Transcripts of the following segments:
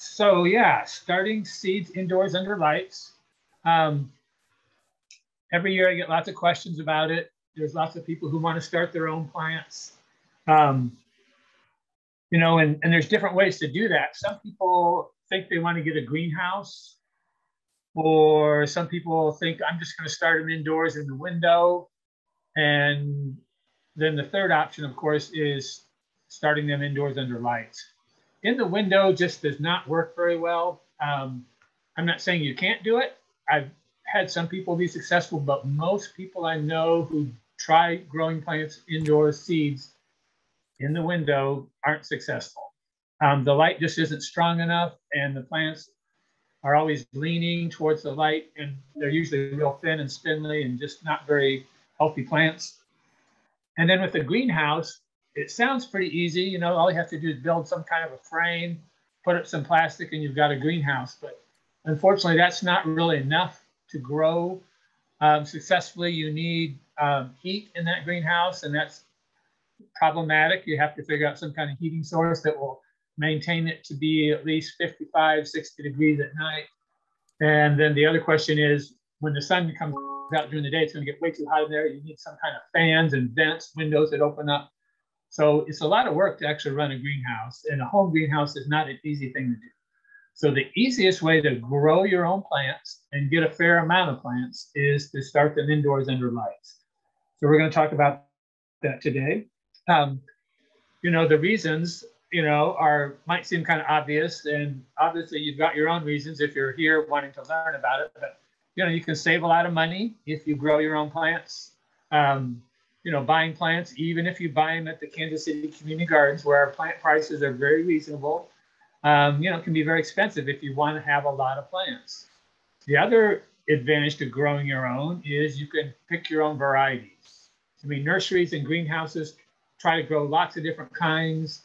so yeah, starting seeds indoors under lights. Um, every year I get lots of questions about it. There's lots of people who want to start their own plants. Um, you know, and, and there's different ways to do that. Some people think they want to get a greenhouse, or some people think I'm just going to start them indoors in the window. And then the third option, of course, is starting them indoors under lights. In the window just does not work very well. Um, I'm not saying you can't do it. I've had some people be successful, but most people I know who try growing plants indoors, seeds, in the window aren't successful. Um, the light just isn't strong enough, and the plants are always leaning towards the light, and they're usually real thin and spindly and just not very healthy plants. And then with the greenhouse, it sounds pretty easy. You know, all you have to do is build some kind of a frame, put up some plastic, and you've got a greenhouse. But unfortunately, that's not really enough to grow um, successfully. You need um, heat in that greenhouse, and that's problematic. You have to figure out some kind of heating source that will maintain it to be at least 55, 60 degrees at night. And then the other question is when the sun comes out during the day, it's going to get way too hot in there. You need some kind of fans and vents, windows that open up. So it's a lot of work to actually run a greenhouse, and a home greenhouse is not an easy thing to do. So the easiest way to grow your own plants and get a fair amount of plants is to start them indoors under lights. So we're going to talk about that today. Um, you know, the reasons, you know, are might seem kind of obvious, and obviously you've got your own reasons if you're here wanting to learn about it. But you know, you can save a lot of money if you grow your own plants. Um, you know, buying plants, even if you buy them at the Kansas City Community Gardens, where our plant prices are very reasonable, um, you know, can be very expensive if you want to have a lot of plants. The other advantage to growing your own is you can pick your own varieties. I mean, nurseries and greenhouses try to grow lots of different kinds.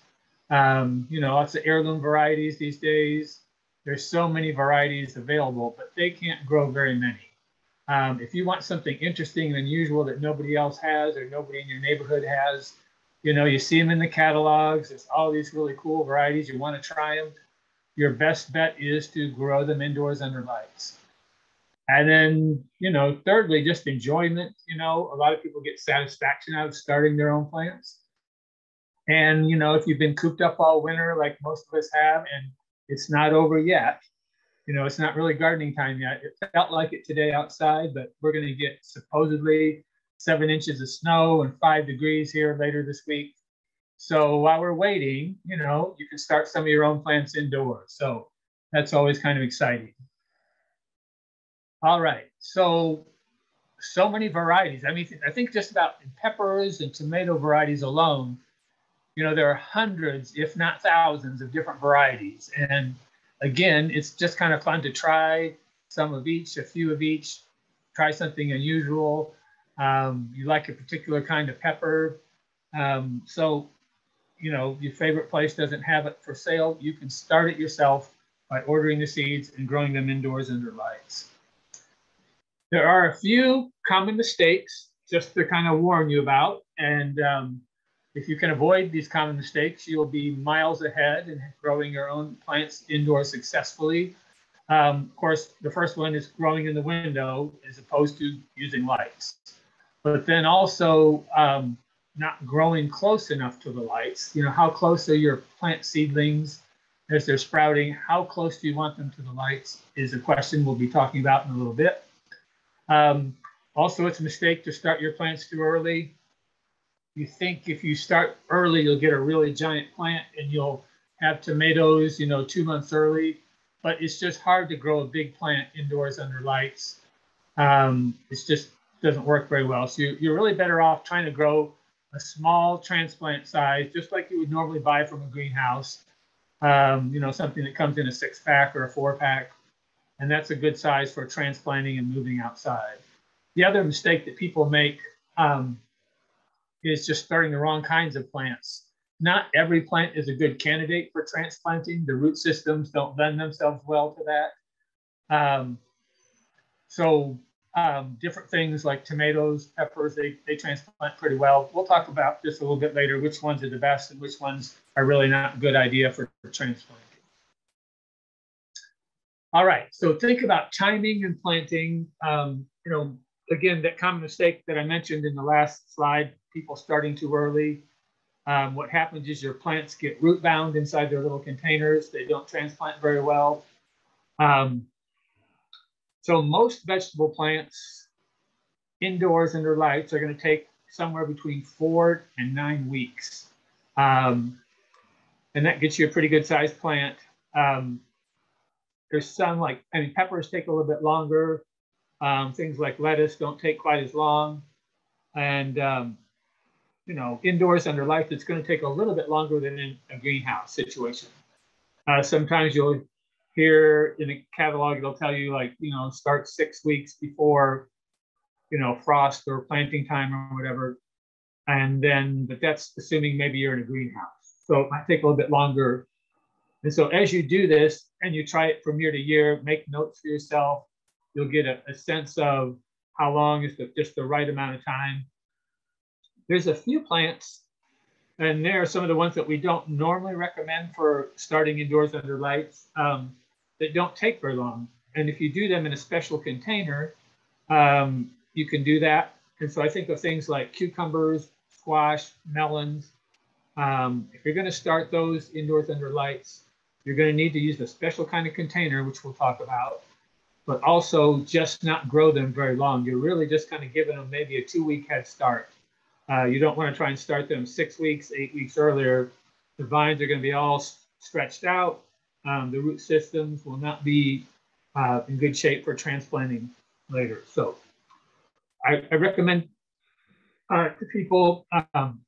Um, you know, lots of heirloom varieties these days. There's so many varieties available, but they can't grow very many. Um, if you want something interesting and unusual that nobody else has or nobody in your neighborhood has, you know, you see them in the catalogs. There's all these really cool varieties. You want to try them. Your best bet is to grow them indoors under lights. And then, you know, thirdly, just enjoyment. You know, a lot of people get satisfaction out of starting their own plants. And, you know, if you've been cooped up all winter, like most of us have, and it's not over yet, you know, it's not really gardening time yet. It felt like it today outside, but we're going to get supposedly seven inches of snow and five degrees here later this week. So while we're waiting, you know, you can start some of your own plants indoors. So that's always kind of exciting. All right, so so many varieties. I mean, I think just about peppers and tomato varieties alone, you know, there are hundreds, if not thousands, of different varieties. And again, it's just kind of fun to try some of each, a few of each, try something unusual. Um, you like a particular kind of pepper. Um, so, you know, your favorite place doesn't have it for sale. You can start it yourself by ordering the seeds and growing them indoors under lights. There are a few common mistakes just to kind of warn you about. And um, if you can avoid these common mistakes, you'll be miles ahead in growing your own plants indoors successfully. Um, of course, the first one is growing in the window as opposed to using lights. But then also um, not growing close enough to the lights. You know, how close are your plant seedlings as they're sprouting? How close do you want them to the lights is a question we'll be talking about in a little bit. Um, also, it's a mistake to start your plants too early you think if you start early, you'll get a really giant plant and you'll have tomatoes, you know, two months early. But it's just hard to grow a big plant indoors under lights. Um, it just doesn't work very well. So you're really better off trying to grow a small transplant size, just like you would normally buy from a greenhouse. Um, you know, something that comes in a six pack or a four pack. And that's a good size for transplanting and moving outside. The other mistake that people make um, is just starting the wrong kinds of plants. Not every plant is a good candidate for transplanting. The root systems don't lend themselves well to that. Um, so um, different things like tomatoes, peppers, they, they transplant pretty well. We'll talk about this a little bit later, which ones are the best and which ones are really not a good idea for, for transplanting. All right, so think about timing and planting. Um, you know, again, that common mistake that I mentioned in the last slide, people starting too early. Um, what happens is your plants get root bound inside their little containers. They don't transplant very well. Um, so most vegetable plants indoors under lights are going to take somewhere between four and nine weeks. Um, and that gets you a pretty good sized plant. Um, there's some like, I mean, peppers take a little bit longer. Um, things like lettuce don't take quite as long. And, um, you know, indoors under light, it's going to take a little bit longer than in a greenhouse situation. Uh, sometimes you'll hear in a catalog, it'll tell you like, you know, start six weeks before, you know, frost or planting time or whatever. And then, but that's assuming maybe you're in a greenhouse. So it might take a little bit longer. And so as you do this and you try it from year to year, make notes for yourself, you'll get a, a sense of how long is the, just the right amount of time. There's a few plants, and there are some of the ones that we don't normally recommend for starting indoors under lights um, that don't take very long. And if you do them in a special container, um, you can do that. And so I think of things like cucumbers, squash, melons, um, if you're going to start those indoors under lights, you're going to need to use a special kind of container, which we'll talk about, but also just not grow them very long. You're really just kind of giving them maybe a two week head start. Uh, you don't want to try and start them six weeks, eight weeks earlier. The vines are going to be all stretched out. Um, the root systems will not be uh, in good shape for transplanting later. So I, I recommend uh, to people um,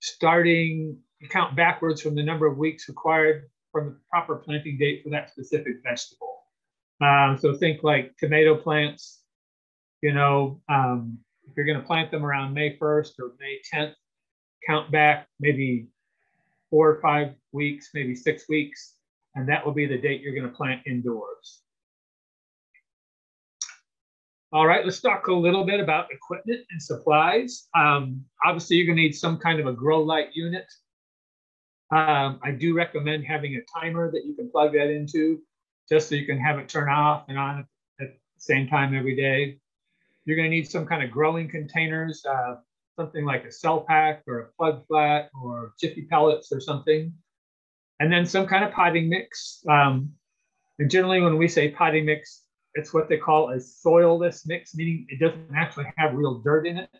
starting count backwards from the number of weeks required from the proper planting date for that specific vegetable. Um, so think like tomato plants, you know, um, if you're going to plant them around May 1st or May 10th, count back maybe four or five weeks, maybe six weeks, and that will be the date you're going to plant indoors. All right, let's talk a little bit about equipment and supplies. Um, obviously, you're going to need some kind of a grow light unit. Um, I do recommend having a timer that you can plug that into just so you can have it turn off and on at the same time every day. You're going to need some kind of growing containers, uh, something like a cell pack or a plug flat or jiffy pellets or something. And then some kind of potting mix. Um, and generally, when we say potting mix, it's what they call a soilless mix, meaning it doesn't actually have real dirt in it.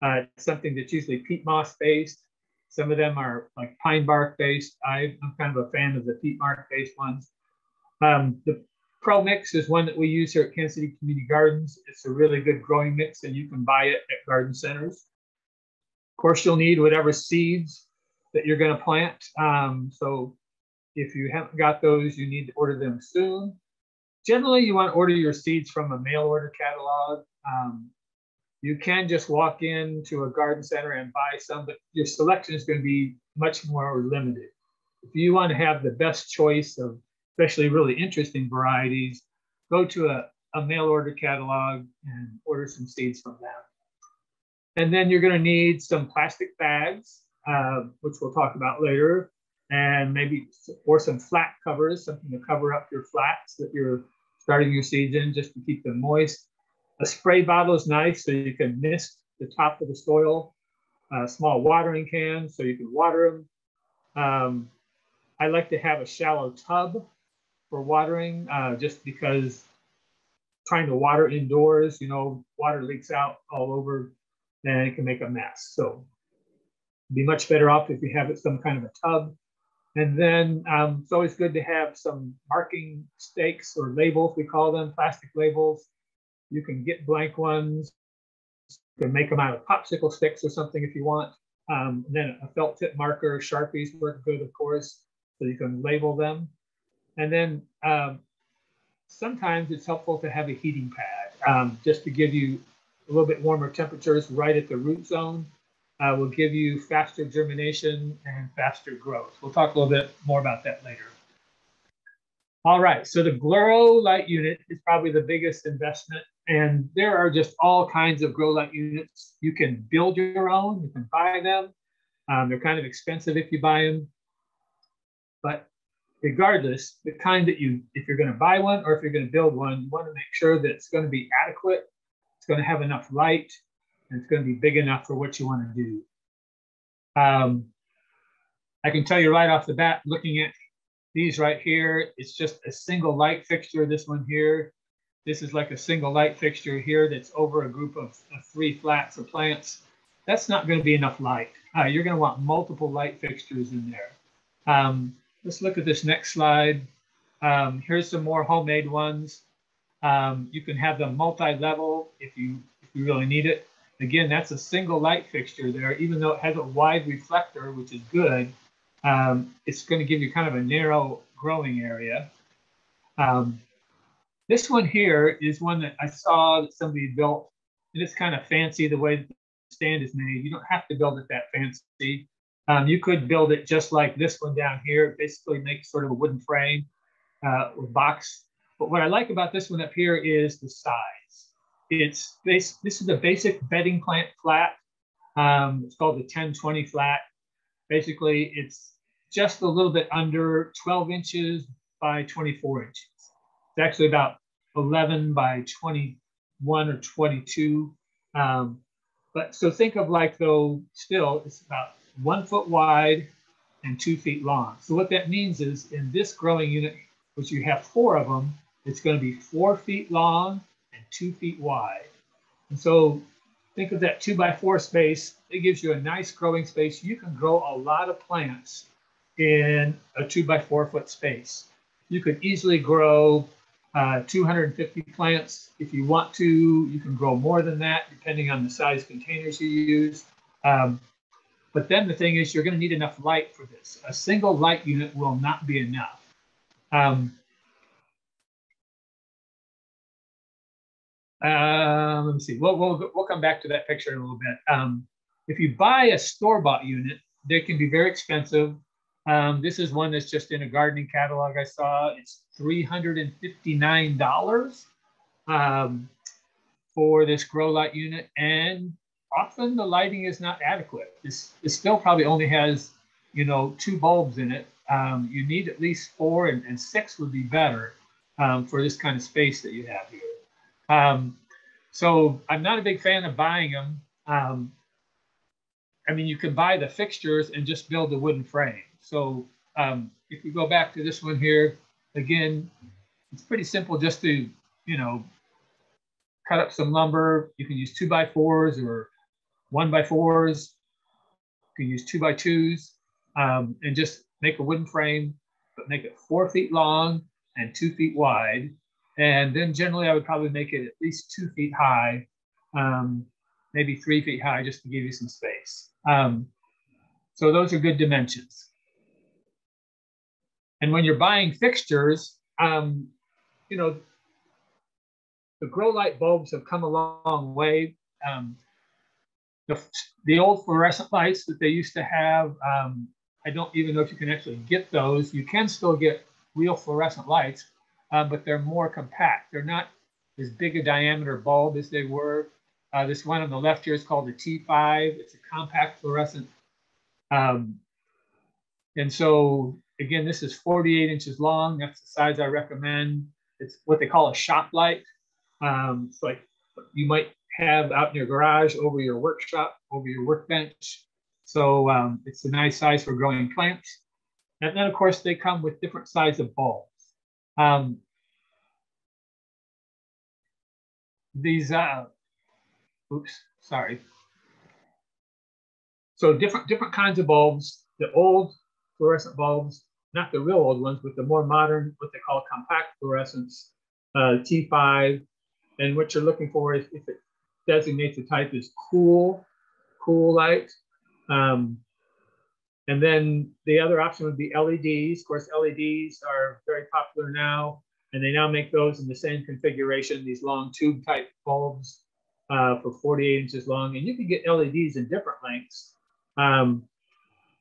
Uh, something that's usually peat moss based. Some of them are like pine bark based. I, am kind of a fan of the peat bark based ones. Um, the Pro Mix is one that we use here at Kansas City Community Gardens. It's a really good growing mix, and you can buy it at garden centers. Of course, you'll need whatever seeds that you're going to plant. Um, so if you haven't got those, you need to order them soon generally you want to order your seeds from a mail order catalog. Um, you can just walk into a garden center and buy some, but your selection is going to be much more limited. If you want to have the best choice of especially really interesting varieties, go to a, a mail order catalog and order some seeds from them. And then you're going to need some plastic bags, uh, which we'll talk about later, and maybe or some flat covers, something to cover up your flats that you're starting your seeds in just to keep them moist. A spray bottle is nice so you can mist the top of the soil. A small watering can so you can water them. Um, I like to have a shallow tub for watering uh, just because trying to water indoors, you know, water leaks out all over and it can make a mess. So be much better off if you have it some kind of a tub. And then um, it's always good to have some marking stakes or labels, we call them plastic labels. You can get blank ones. You can make them out of popsicle sticks or something if you want. Um, then a felt tip marker, Sharpies work good, of course, so you can label them. And then um, sometimes it's helpful to have a heating pad um, just to give you a little bit warmer temperatures right at the root zone uh, will give you faster germination and faster growth. We'll talk a little bit more about that later. All right, so the grow light unit is probably the biggest investment and there are just all kinds of grow light units. You can build your own, you can buy them. Um, they're kind of expensive if you buy them. But regardless, the kind that you, if you're going to buy one or if you're going to build one, you want to make sure that it's going to be adequate, it's going to have enough light, and it's going to be big enough for what you want to do. Um, I can tell you right off the bat, looking at these right here, it's just a single light fixture. This one here, this is like a single light fixture here that's over a group of, of three flats of plants. That's not going to be enough light. Uh, you're going to want multiple light fixtures in there. Um, let's look at this next slide. Um, here's some more homemade ones. Um, you can have them multi-level if you if you really need it. Again, that's a single light fixture there, even though it has a wide reflector, which is good. Um, it's going to give you kind of a narrow growing area. Um, this one here is one that I saw that somebody built, and it's kind of fancy the way the stand is made. You don't have to build it that fancy. Um, you could build it just like this one down here, basically make sort of a wooden frame uh, or box. But what I like about this one up here is the size. It's this, this is a basic bedding plant flat. Um, it's called the 1020 flat. Basically, it's just a little bit under 12 inches by 24 inches. It's actually about 11 by 21 or 22. Um, but so think of like though still it's about one foot wide and two feet long. So what that means is in this growing unit, which you have four of them, it's going to be four feet long and two feet wide. And so think of that two by four space. It gives you a nice growing space. You can grow a lot of plants in a two by four foot space. You could easily grow uh, 250 plants. If you want to, you can grow more than that depending on the size containers you use. Um, but then the thing is, you're going to need enough light for this. A single light unit will not be enough. Um, uh, let me see. We'll, we'll, we'll come back to that picture in a little bit. Um, if you buy a store-bought unit, they can be very expensive. Um, this is one that's just in a gardening catalog I saw. It's $359 um, for this grow light unit. And often the lighting is not adequate. This, this still probably only has, you know, two bulbs in it. Um, you need at least four and, and six would be better um, for this kind of space that you have here. Um, so I'm not a big fan of buying them. Um, I mean, you can buy the fixtures and just build the wooden frame. So um, if you go back to this one here, again, it's pretty simple just to, you know, cut up some lumber. You can use two by fours or one by fours. You can use two by twos um, and just make a wooden frame, but make it four feet long and two feet wide. And then generally I would probably make it at least two feet high, um, maybe three feet high, just to give you some space. Um, so those are good dimensions. And when you're buying fixtures, um, you know, the grow light bulbs have come a long way. Um, the, the old fluorescent lights that they used to have, um, I don't even know if you can actually get those. You can still get real fluorescent lights, uh, but they're more compact. They're not as big a diameter bulb as they were. Uh, this one on the left here is called the T5. It's a compact fluorescent. Um, and so, again, this is 48 inches long. That's the size I recommend. It's what they call a shop light. Um, it's like you might have out in your garage, over your workshop, over your workbench. So um, it's a nice size for growing plants. And then, of course, they come with different size of bulbs. Um, these, uh, oops, sorry. So different different kinds of bulbs. The old fluorescent bulbs, not the real old ones, but the more modern, what they call compact fluorescence, uh, T5. And what you're looking for is if it designates the type as cool, cool light. Um, and then the other option would be LEDs. Of course, LEDs are very popular now, and they now make those in the same configuration, these long tube type bulbs uh, for 48 inches long. And you can get LEDs in different lengths. Um,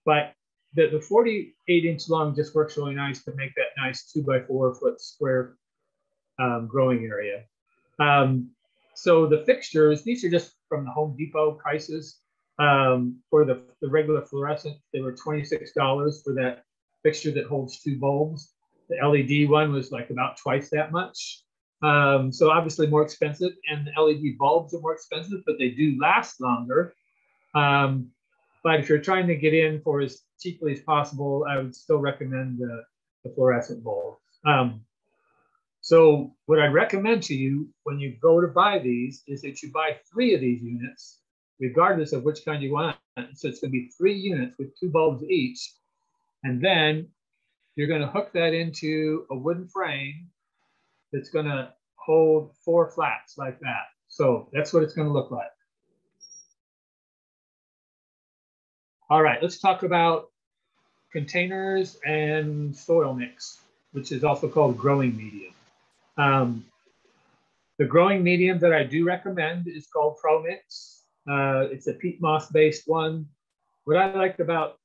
but the, the 48 inch long just works really nice to make that nice two by four foot square um, growing area. Um, so the fixtures, these are just from the Home Depot prices. Um, for the, the regular fluorescent, they were $26 for that fixture that holds two bulbs. The LED one was like about twice that much. Um, so obviously more expensive and the LED bulbs are more expensive, but they do last longer. Um, but if you're trying to get in for as cheaply as possible, I would still recommend the, the fluorescent bulbs. Um, so what I recommend to you when you go to buy these is that you buy three of these units, regardless of which kind you want. So it's going to be three units with two bulbs each. And then you're going to hook that into a wooden frame that's going to hold four flats like that. So that's what it's going to look like. All right, let's talk about containers and soil mix, which is also called growing medium. Um, the growing medium that I do recommend is called ProMix. Uh, it's a peat moss based one. What I like about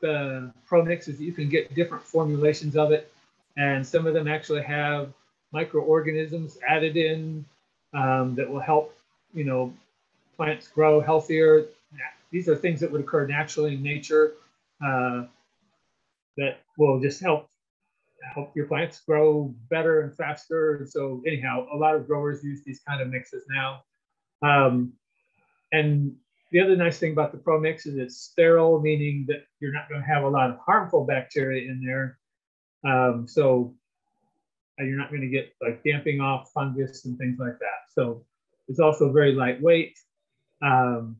the ProMix is that you can get different formulations of it, and some of them actually have microorganisms added in um, that will help, you know, plants grow healthier. These are things that would occur naturally in nature uh, that will just help help your plants grow better and faster. So anyhow, a lot of growers use these kind of mixes now. Um, and the other nice thing about the Pro Mix is it's sterile, meaning that you're not going to have a lot of harmful bacteria in there. Um, so uh, you're not going to get like damping off fungus and things like that. So it's also very lightweight. Um,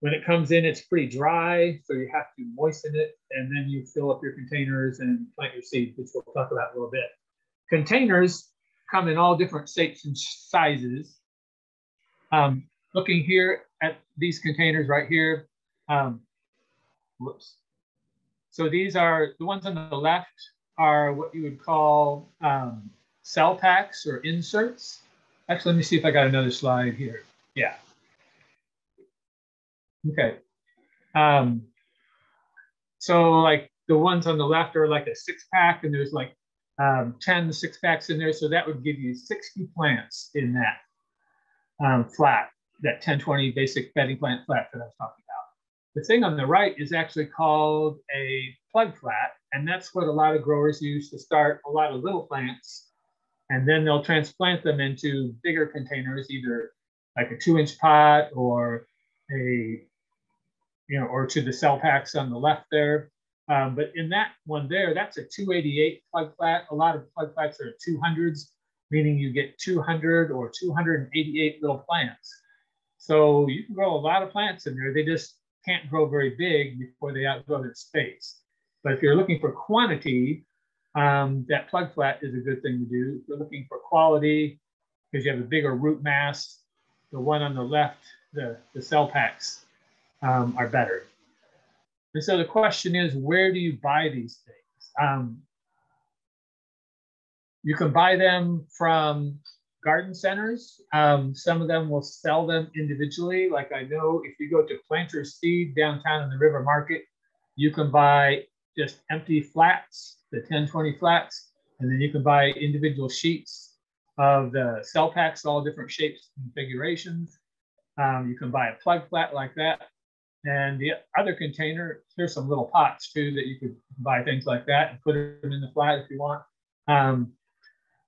when it comes in, it's pretty dry, so you have to moisten it, and then you fill up your containers and plant your seeds, which we'll talk about a little bit. Containers come in all different shapes and sizes. Um, looking here at these containers right here, um, whoops. So these are, the ones on the left are what you would call um, cell packs or inserts. Actually, let me see if I got another slide here. Yeah. Okay. Um, so like the ones on the left are like a six pack and there's like um, 10 six packs in there. So that would give you 60 plants in that um, flat, that 1020 basic bedding plant flat that I was talking about. The thing on the right is actually called a plug flat. And that's what a lot of growers use to start a lot of little plants. And then they'll transplant them into bigger containers, either like a two inch pot or a you know, or to the cell packs on the left there. Um, but in that one there, that's a 288 plug flat. A lot of plug flats are 200s, meaning you get 200 or 288 little plants. So you can grow a lot of plants in there. They just can't grow very big before they outgrow their space. But if you're looking for quantity, um, that plug flat is a good thing to do. If you're looking for quality, because you have a bigger root mass, the one on the left, the, the cell packs um, are better. And so the question is, where do you buy these things? Um, you can buy them from garden centers. Um, some of them will sell them individually. Like I know if you go to Planter Seed downtown in the River Market, you can buy just empty flats, the 1020 flats, and then you can buy individual sheets of the cell packs, all different shapes and configurations. Um, you can buy a plug flat like that. And the other container, here's some little pots too that you could buy things like that and put them in the flat if you want. Um,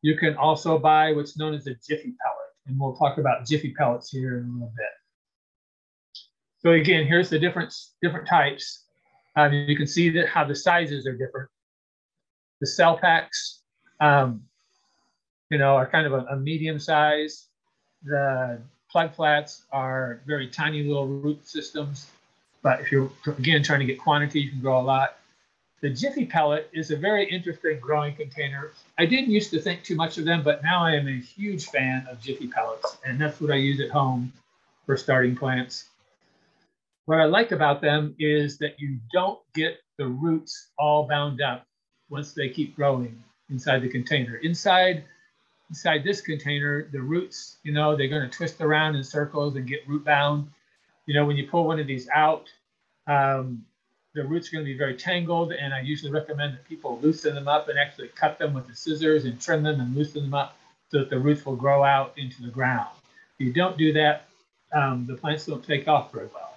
you can also buy what's known as a Jiffy pellet. And we'll talk about Jiffy pellets here in a little bit. So again, here's the different, different types. Um, you can see that how the sizes are different. The cell packs, um, you know, are kind of a, a medium size. The plug flats are very tiny little root systems. But if you're, again, trying to get quantity, you can grow a lot. The Jiffy pellet is a very interesting growing container. I didn't used to think too much of them, but now I am a huge fan of Jiffy pellets, and that's what I use at home for starting plants. What I like about them is that you don't get the roots all bound up once they keep growing inside the container. Inside, inside this container, the roots, you know, they're going to twist around in circles and get root bound you know, when you pull one of these out, um, the roots are going to be very tangled, and I usually recommend that people loosen them up and actually cut them with the scissors and trim them and loosen them up so that the roots will grow out into the ground. If you don't do that, um, the plants don't take off very well.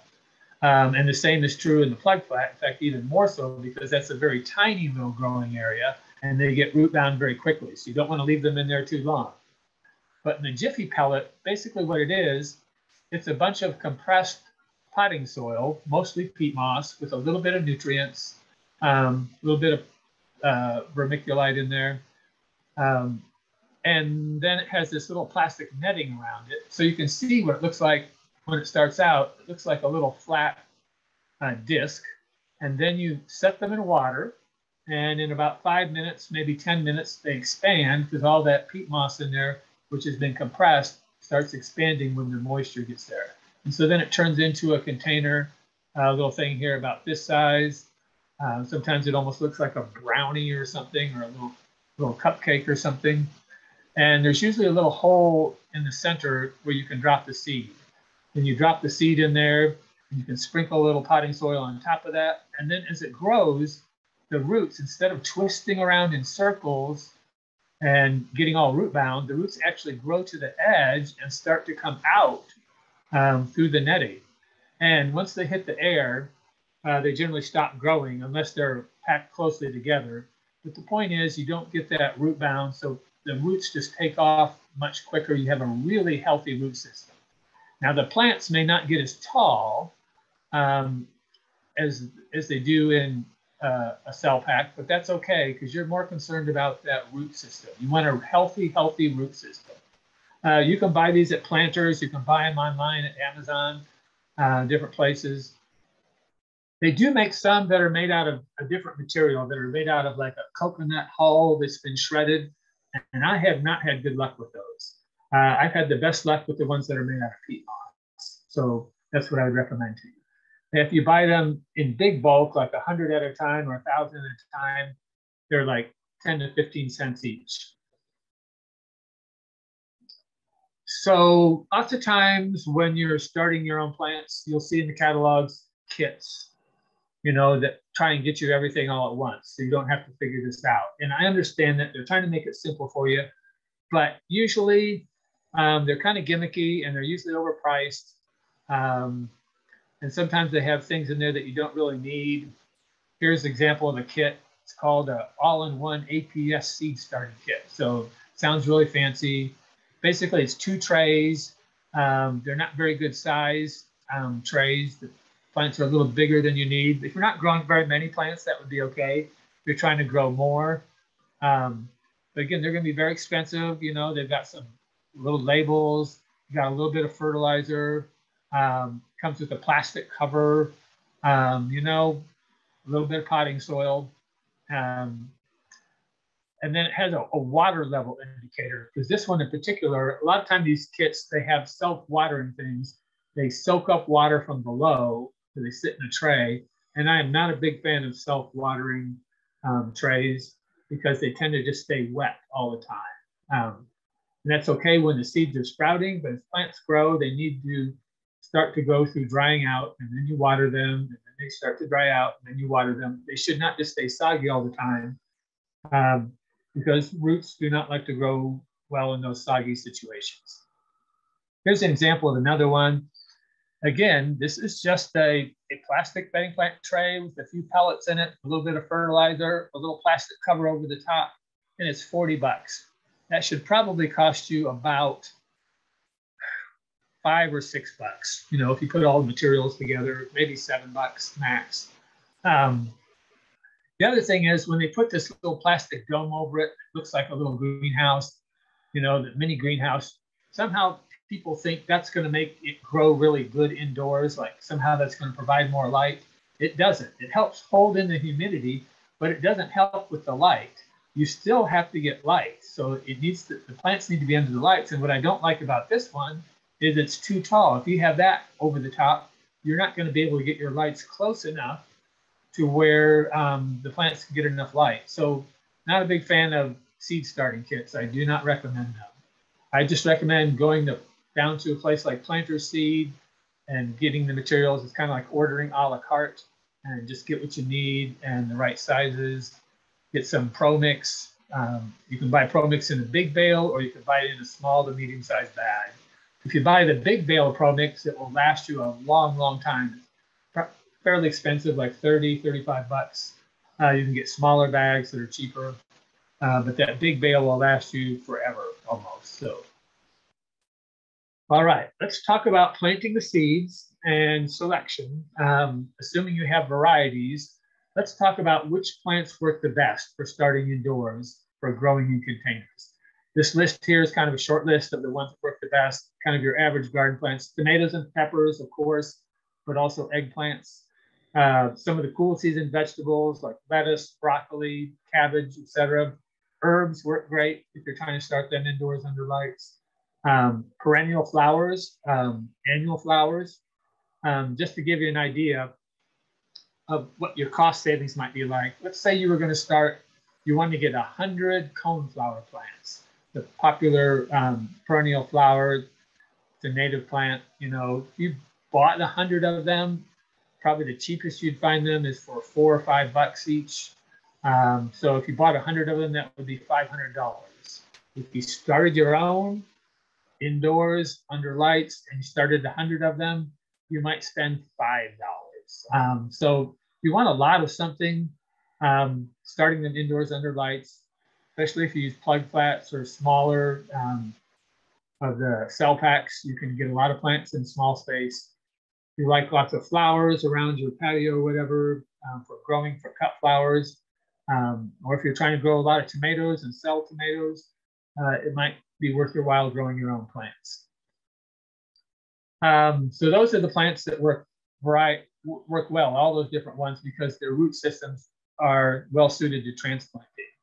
Um, and the same is true in the plug plant. In fact, even more so because that's a very tiny little growing area and they get root bound very quickly. So you don't want to leave them in there too long. But in the Jiffy pellet, basically what it is, it's a bunch of compressed potting soil, mostly peat moss, with a little bit of nutrients, um, a little bit of uh, vermiculite in there. Um, and then it has this little plastic netting around it. So you can see what it looks like when it starts out. It looks like a little flat uh, disc. And then you set them in water. And in about five minutes, maybe 10 minutes, they expand because all that peat moss in there, which has been compressed, starts expanding when the moisture gets there. And so then it turns into a container, a little thing here about this size. Uh, sometimes it almost looks like a brownie or something, or a little, little cupcake or something. And there's usually a little hole in the center where you can drop the seed. And you drop the seed in there, and you can sprinkle a little potting soil on top of that. And then as it grows, the roots, instead of twisting around in circles and getting all root bound, the roots actually grow to the edge and start to come out um, through the netting. And once they hit the air, uh, they generally stop growing unless they're packed closely together. But the point is, you don't get that root bound, so the roots just take off much quicker. You have a really healthy root system. Now, the plants may not get as tall um, as, as they do in uh, a cell pack, but that's okay because you're more concerned about that root system. You want a healthy, healthy root system. Uh, you can buy these at planters. You can buy them online at Amazon, uh, different places. They do make some that are made out of a different material that are made out of like a coconut hull that's been shredded. And I have not had good luck with those. Uh, I've had the best luck with the ones that are made out of peat moss. So that's what I would recommend to you. If you buy them in big bulk, like a 100 at a time or a 1,000 at a time, they're like 10 to 15 cents each. So lots of times when you're starting your own plants, you'll see in the catalogs kits, you know, that try and get you everything all at once. So you don't have to figure this out. And I understand that they're trying to make it simple for you, but usually um, they're kind of gimmicky and they're usually overpriced. Um, and sometimes they have things in there that you don't really need. Here's an example of a kit. It's called an all-in-one APS seed starting kit. So sounds really fancy. Basically, it's two trays. Um, they're not very good size um, trays. The plants are a little bigger than you need. If you're not growing very many plants, that would be okay. If you're trying to grow more, um, but again, they're going to be very expensive. You know, they've got some little labels. Got a little bit of fertilizer. Um, comes with a plastic cover, um, you know, a little bit of potting soil. Um, and then it has a, a water level indicator because this one in particular, a lot of times these kits, they have self-watering things. They soak up water from below, so they sit in a tray. And I am not a big fan of self-watering um, trays because they tend to just stay wet all the time. Um, and that's okay when the seeds are sprouting, but as plants grow, they need to start to go through drying out and then you water them and then they start to dry out and then you water them. They should not just stay soggy all the time um, because roots do not like to grow well in those soggy situations. Here's an example of another one. Again, this is just a, a plastic bedding plant tray with a few pellets in it, a little bit of fertilizer, a little plastic cover over the top, and it's 40 bucks. That should probably cost you about five or six bucks. You know, if you put all the materials together, maybe seven bucks max. Um, the other thing is when they put this little plastic dome over it, it looks like a little greenhouse, you know, the mini greenhouse. Somehow people think that's going to make it grow really good indoors, like somehow that's going to provide more light. It doesn't. It helps hold in the humidity, but it doesn't help with the light. You still have to get light. So it needs to, the plants need to be under the lights. And what I don't like about this one is it's too tall. If you have that over the top, you're not going to be able to get your lights close enough to where um, the plants can get enough light. So not a big fan of seed starting kits. I do not recommend them. I just recommend going to, down to a place like Planter Seed and getting the materials. It's kind of like ordering a la carte and just get what you need and the right sizes. Get some Pro Mix. Um, you can buy Pro Mix in a big bale or you can buy it in a small to medium sized bag. If you buy the big bale Pro Mix, it will last you a long, long time. fairly expensive, like 30, 35 bucks. Uh, you can get smaller bags that are cheaper, uh, but that big bale will last you forever almost. So, all right, let's talk about planting the seeds and selection. Um, assuming you have varieties, let's talk about which plants work the best for starting indoors for growing in containers. This list here is kind of a short list of the ones that work the best, kind of your average garden plants, tomatoes and peppers, of course, but also eggplants. Uh, some of the cool season vegetables like lettuce, broccoli, cabbage, etc. Herbs work great if you're trying to start them indoors under lights. Um, perennial flowers, um, annual flowers. Um, just to give you an idea of what your cost savings might be like. Let's say you were going to start, you want to get 100 coneflower plants, the popular um, perennial flower, the native plant. You know, if you bought a 100 of them, probably the cheapest you'd find them is for four or five bucks each. Um, so if you bought a 100 of them, that would be $500. If you started your own indoors under lights and you started a 100 of them, you might spend $5. Um, so if you want a lot of something, um, starting them indoors under lights, especially if you use plug flats or smaller um, of the cell packs, you can get a lot of plants in small space If you like lots of flowers around your patio or whatever um, for growing for cut flowers, um, or if you're trying to grow a lot of tomatoes and sell tomatoes, uh, it might be worth your while growing your own plants. Um, so those are the plants that work right work well, all those different ones, because their root systems are well suited to transplanting.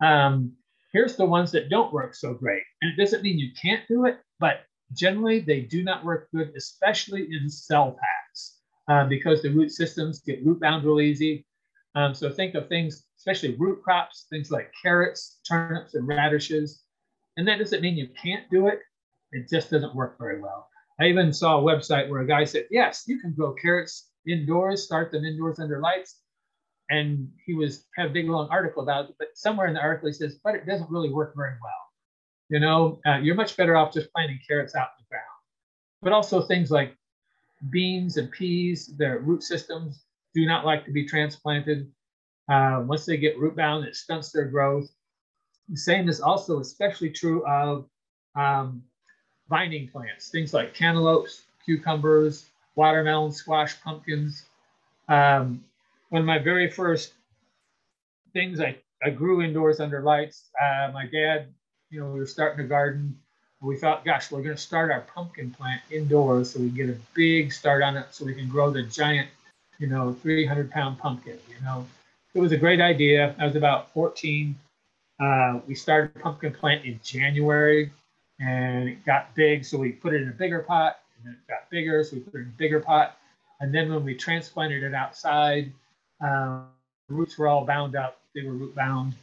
Um, here's the ones that don't work so great. And it doesn't mean you can't do it, but generally they do not work good, especially in cell packs, uh, because the root systems get root bound real easy. Um, so think of things, especially root crops, things like carrots, turnips, and radishes. And that doesn't mean you can't do it. It just doesn't work very well. I even saw a website where a guy said, yes, you can grow carrots indoors, start them indoors under lights. And he was had a big long article about it, but somewhere in the article he says, but it doesn't really work very well. You know, uh, you're much better off just planting carrots out in the ground. But also things like beans and peas, their root systems do not like to be transplanted. Uh, once they get root bound, it stunts their growth. The same is also especially true of um, vining plants, things like cantaloupes, cucumbers, watermelon, squash, pumpkins. Um, one of my very first things I, I grew indoors under lights, uh, my dad you know, we were starting a garden. We thought, gosh, we're going to start our pumpkin plant indoors so we get a big start on it so we can grow the giant, you know, 300 pound pumpkin. You know, it was a great idea. I was about 14. Uh, we started pumpkin plant in January and it got big. So we put it in a bigger pot and then it got bigger. So we put it in a bigger pot. And then when we transplanted it outside, um, roots were all bound up. They were root bound.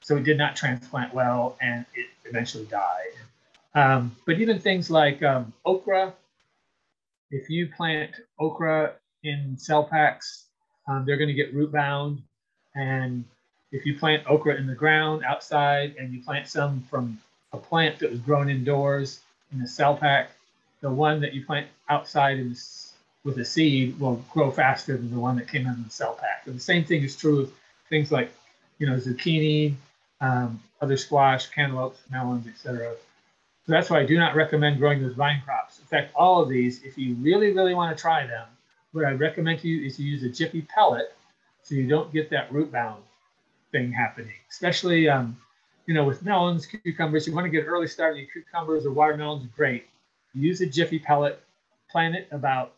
So it did not transplant well and it eventually died. Um, but even things like um, okra, if you plant okra in cell packs, um, they're going to get root bound. And if you plant okra in the ground outside and you plant some from a plant that was grown indoors in a cell pack, the one that you plant outside in, with a seed will grow faster than the one that came in the cell pack. And the same thing is true of things like, you know, zucchini, um, other squash, cantaloupes, melons, etc. So that's why I do not recommend growing those vine crops. In fact, all of these, if you really, really want to try them, what I recommend to you is to use a jiffy pellet so you don't get that root bound thing happening. Especially, um, you know, with melons, cucumbers, you want to get early start in cucumbers or watermelons, great. Use a jiffy pellet, plant it about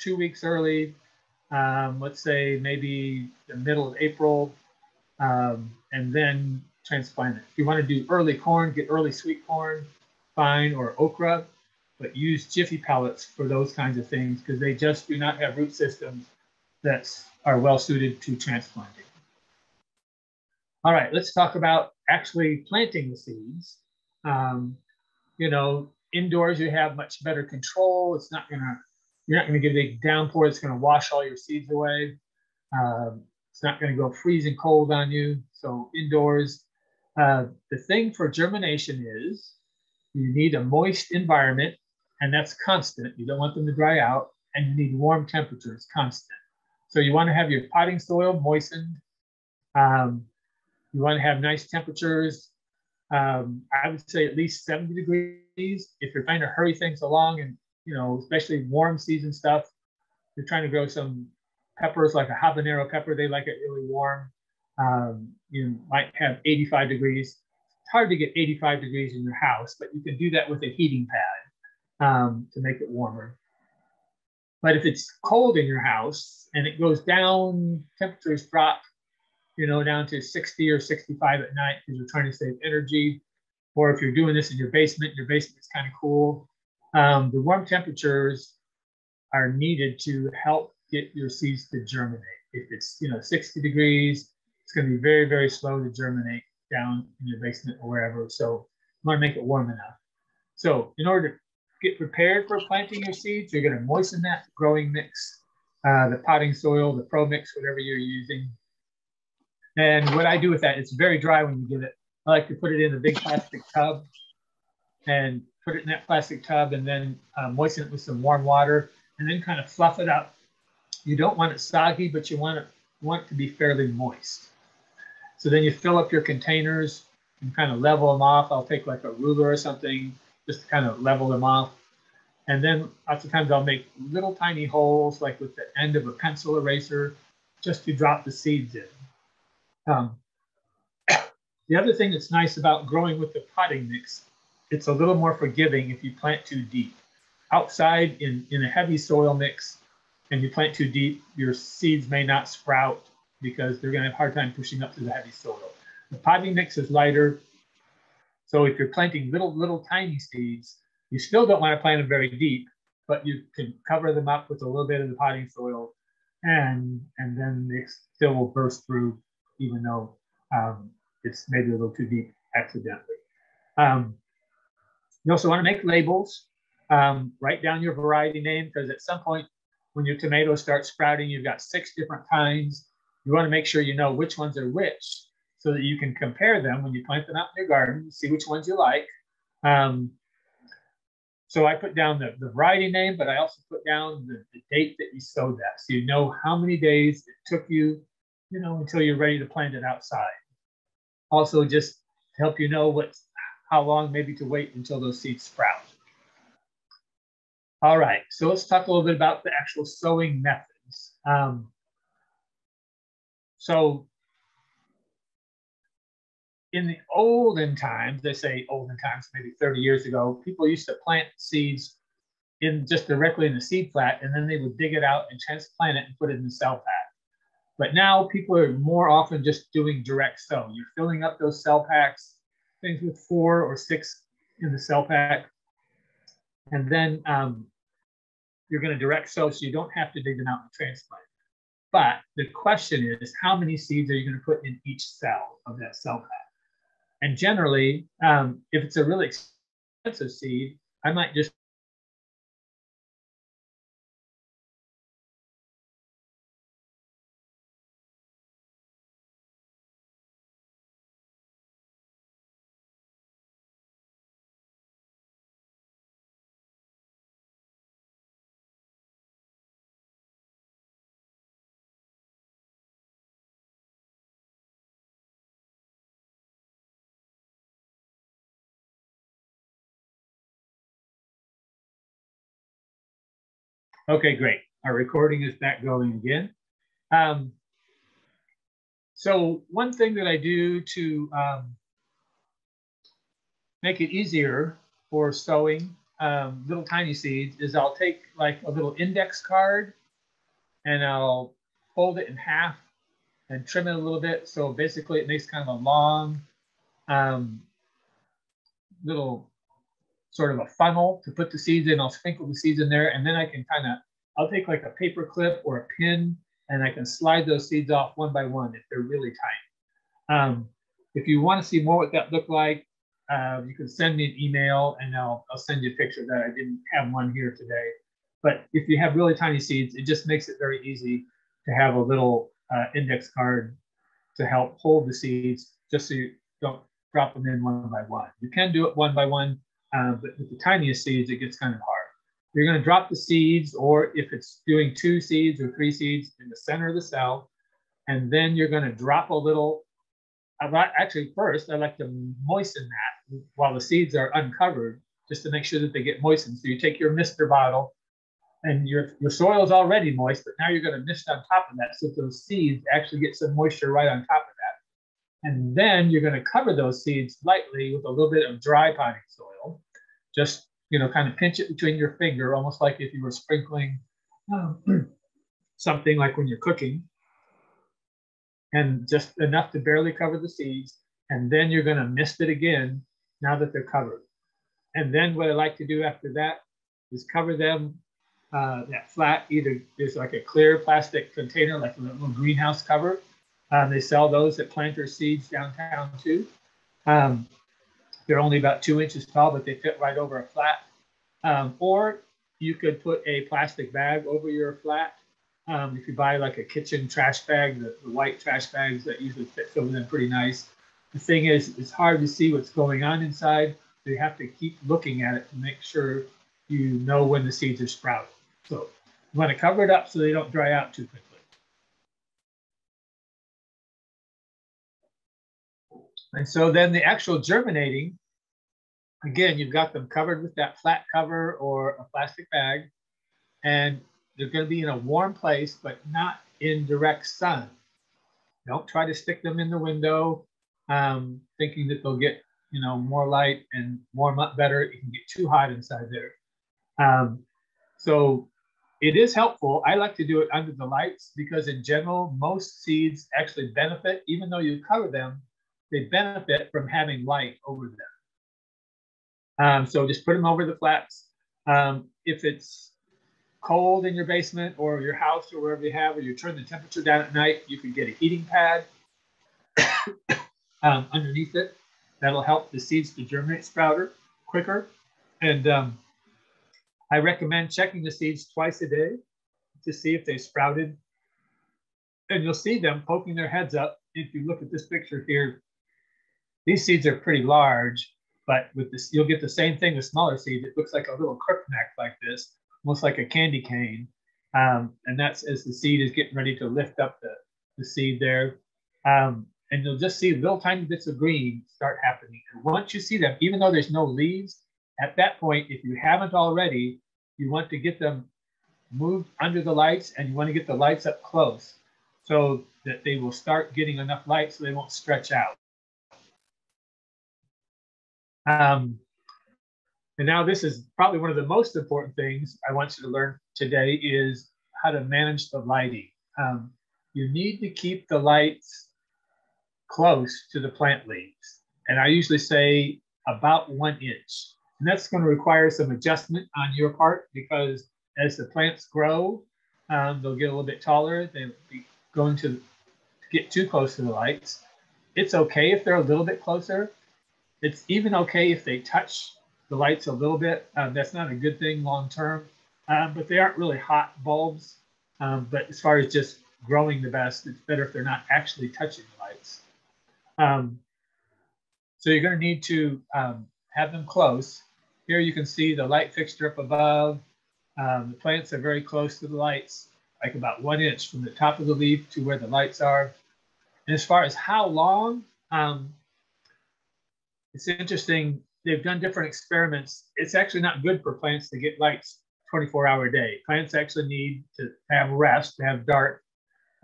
two weeks early, um, let's say maybe the middle of April, um, and then transplant it. If you want to do early corn, get early sweet corn, fine, or okra, but use Jiffy pellets for those kinds of things because they just do not have root systems that are well suited to transplanting. All right, let's talk about actually planting the seeds. Um, you know, indoors you have much better control. It's not gonna, you're not gonna get a big downpour. It's gonna wash all your seeds away. Um, it's not going to go freezing cold on you. So indoors, uh, the thing for germination is you need a moist environment, and that's constant. You don't want them to dry out, and you need warm temperatures, constant. So you want to have your potting soil moistened. Um, you want to have nice temperatures. Um, I would say at least 70 degrees. If you're trying to hurry things along and, you know, especially warm season stuff, you're trying to grow some peppers like a habanero pepper, they like it really warm. Um, you might have 85 degrees. It's hard to get 85 degrees in your house, but you can do that with a heating pad um, to make it warmer. But if it's cold in your house and it goes down, temperatures drop, you know, down to 60 or 65 at night because you're trying to save energy. Or if you're doing this in your basement, your basement is kind of cool. Um, the warm temperatures are needed to help get your seeds to germinate. If it's, you know, 60 degrees, it's going to be very, very slow to germinate down in your basement or wherever. So you want to make it warm enough. So in order to get prepared for planting your seeds, you're going to moisten that growing mix, uh, the potting soil, the Pro-Mix, whatever you're using. And what I do with that, it's very dry when you get it. I like to put it in a big plastic tub and put it in that plastic tub and then uh, moisten it with some warm water and then kind of fluff it up. You don't want it soggy, but you want it, want it to be fairly moist. So then you fill up your containers and kind of level them off. I'll take like a ruler or something just to kind of level them off. And then lots of times I'll make little tiny holes like with the end of a pencil eraser just to drop the seeds in. Um, the other thing that's nice about growing with the potting mix, it's a little more forgiving if you plant too deep. Outside in, in a heavy soil mix and you plant too deep, your seeds may not sprout because they're going to have a hard time pushing up to the heavy soil. The potting mix is lighter. So if you're planting little, little tiny seeds, you still don't want to plant them very deep, but you can cover them up with a little bit of the potting soil and, and then they still will burst through even though um, it's maybe a little too deep accidentally. Um, you also want to make labels. Um, write down your variety name because at some point when your tomatoes start sprouting, you've got six different kinds. You want to make sure you know which ones are which so that you can compare them when you plant them out in your garden, see which ones you like. Um, so I put down the, the variety name, but I also put down the, the date that you sowed that. So you know how many days it took you you know, until you're ready to plant it outside. Also, just to help you know what, how long maybe to wait until those seeds sprout. All right, so let's talk a little bit about the actual sowing methods. Um, so in the olden times, they say olden times, maybe 30 years ago, people used to plant seeds in just directly in the seed flat, and then they would dig it out and transplant it and put it in the cell pack. But now people are more often just doing direct sow. You're filling up those cell packs, things with four or six in the cell pack. And then um, you're going to direct sow so you don't have to dig them out and transplant. But the question is, how many seeds are you going to put in each cell of that cell pack? And generally, um, if it's a really expensive seed, I might just Okay, great. Our recording is back going again. Um, so one thing that I do to um, make it easier for sowing um, little tiny seeds is I'll take like a little index card and I'll fold it in half and trim it a little bit. So basically it makes kind of a long um, little sort of a funnel to put the seeds in. I'll sprinkle the seeds in there, and then I can kind of, I'll take like a paper clip or a pin, and I can slide those seeds off one by one if they're really tight. Um, if you want to see more what that looked like, uh, you can send me an email, and I'll, I'll send you a picture that. I didn't have one here today. But if you have really tiny seeds, it just makes it very easy to have a little uh, index card to help hold the seeds just so you don't drop them in one by one. You can do it one by one uh, but with the tiniest seeds, it gets kind of hard. you're going to drop the seeds, or if it's doing two seeds or three seeds in the center of the cell, and then you're going to drop a little. Actually, first, I like to moisten that while the seeds are uncovered, just to make sure that they get moistened. So you take your mister bottle, and your, your soil is already moist, but now you're going to mist on top of that so those seeds actually get some moisture right on top. And then you're going to cover those seeds lightly with a little bit of dry potting soil. Just, you know, kind of pinch it between your finger, almost like if you were sprinkling um, something like when you're cooking. And just enough to barely cover the seeds. And then you're going to mist it again now that they're covered. And then what I like to do after that is cover them uh, that flat, either there's like a clear plastic container, like a little greenhouse cover. Um, they sell those at Planter Seeds downtown too. Um, they're only about two inches tall, but they fit right over a flat. Um, or you could put a plastic bag over your flat. Um, if you buy like a kitchen trash bag, the, the, white trash bags that usually fit over them pretty nice. The thing is, it's hard to see what's going on inside. So you have to keep looking at it to make sure you know when the seeds are sprouting. So you want to cover it up so they don't dry out too quickly. And so then the actual germinating, again, you've got them covered with that flat cover or a plastic bag, and they're going to be in a warm place, but not in direct sun. Don't try to stick them in the window, um, thinking that they'll get you know more light and warm up better. It can get too hot inside there. Um, so it is helpful. I like to do it under the lights because in general, most seeds actually benefit, even though you cover them, they benefit from having light over them. Um, so just put them over the flats. Um, if it's cold in your basement or your house or wherever you have, or you turn the temperature down at night, you can get a heating pad um, underneath it. That'll help the seeds to germinate sprouter quicker. And um, I recommend checking the seeds twice a day to see if they sprouted. And you'll see them poking their heads up. If you look at this picture here, these seeds are pretty large, but with this, you'll get the same thing with smaller seeds. It looks like a little crook neck like this, almost like a candy cane. Um, and that's as the seed is getting ready to lift up the, the seed there. Um, and you'll just see little tiny bits of green start happening. And once you see them, even though there's no leaves, at that point, if you haven't already, you want to get them moved under the lights and you want to get the lights up close so that they will start getting enough light so they won't stretch out. Um, and now this is probably one of the most important things I want you to learn today is how to manage the lighting. Um, you need to keep the lights close to the plant leaves. And I usually say about one inch. And that's going to require some adjustment on your part because as the plants grow, um, they'll get a little bit taller. They'll be going to get too close to the lights. It's okay if they're a little bit closer. It's even okay if they touch the lights a little bit. Uh, that's not a good thing long term, uh, but they aren't really hot bulbs. Um, but as far as just growing the best, it's better if they're not actually touching the lights. Um, so you're going to need to um, have them close. Here you can see the light fixture up above. Um, the plants are very close to the lights, like about one inch from the top of the leaf to where the lights are. And as far as how long, um, it's interesting. They've done different experiments. It's actually not good for plants to get lights 24 hour a day. Plants actually need to have rest, to have dark.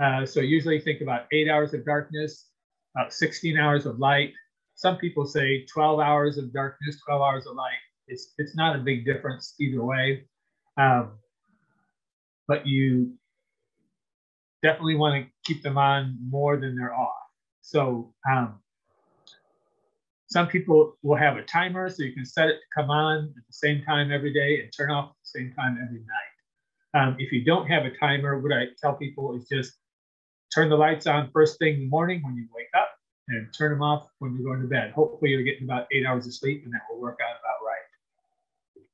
Uh, so usually think about eight hours of darkness, about 16 hours of light. Some people say 12 hours of darkness, 12 hours of light it's it's not a big difference either way. Um, but you definitely want to keep them on more than they're off. So um, some people will have a timer so you can set it to come on at the same time every day and turn off at the same time every night. Um, if you don't have a timer, what I tell people is just turn the lights on first thing in the morning when you wake up and turn them off when you're going to bed. Hopefully you're getting about eight hours of sleep and that will work out about right.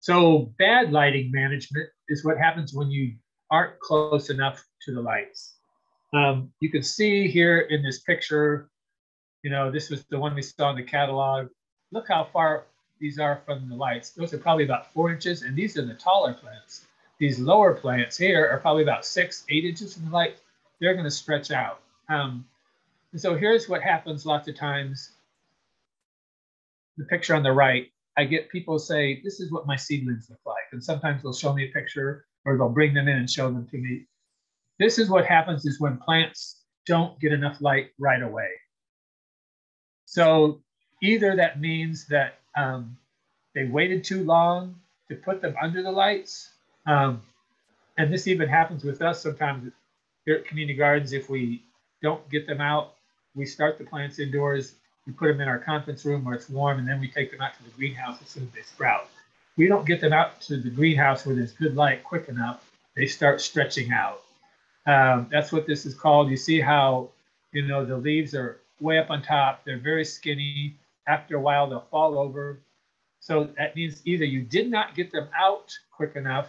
So bad lighting management is what happens when you aren't close enough to the lights. Um, you can see here in this picture, you know, this was the one we saw in the catalog. Look how far these are from the lights. Those are probably about four inches, and these are the taller plants. These lower plants here are probably about six, eight inches from the light. They're going to stretch out. Um, and so here's what happens lots of times. The picture on the right, I get people say, this is what my seedlings look like. And sometimes they'll show me a picture or they'll bring them in and show them to me. This is what happens is when plants don't get enough light right away. So either that means that um, they waited too long to put them under the lights. Um, and this even happens with us sometimes here at community gardens. If we don't get them out, we start the plants indoors, we put them in our conference room where it's warm, and then we take them out to the greenhouse as soon as they sprout. We don't get them out to the greenhouse where there's good light quick enough. They start stretching out. Um, that's what this is called. You see how, you know, the leaves are way up on top. They're very skinny. After a while, they'll fall over. So that means either you did not get them out quick enough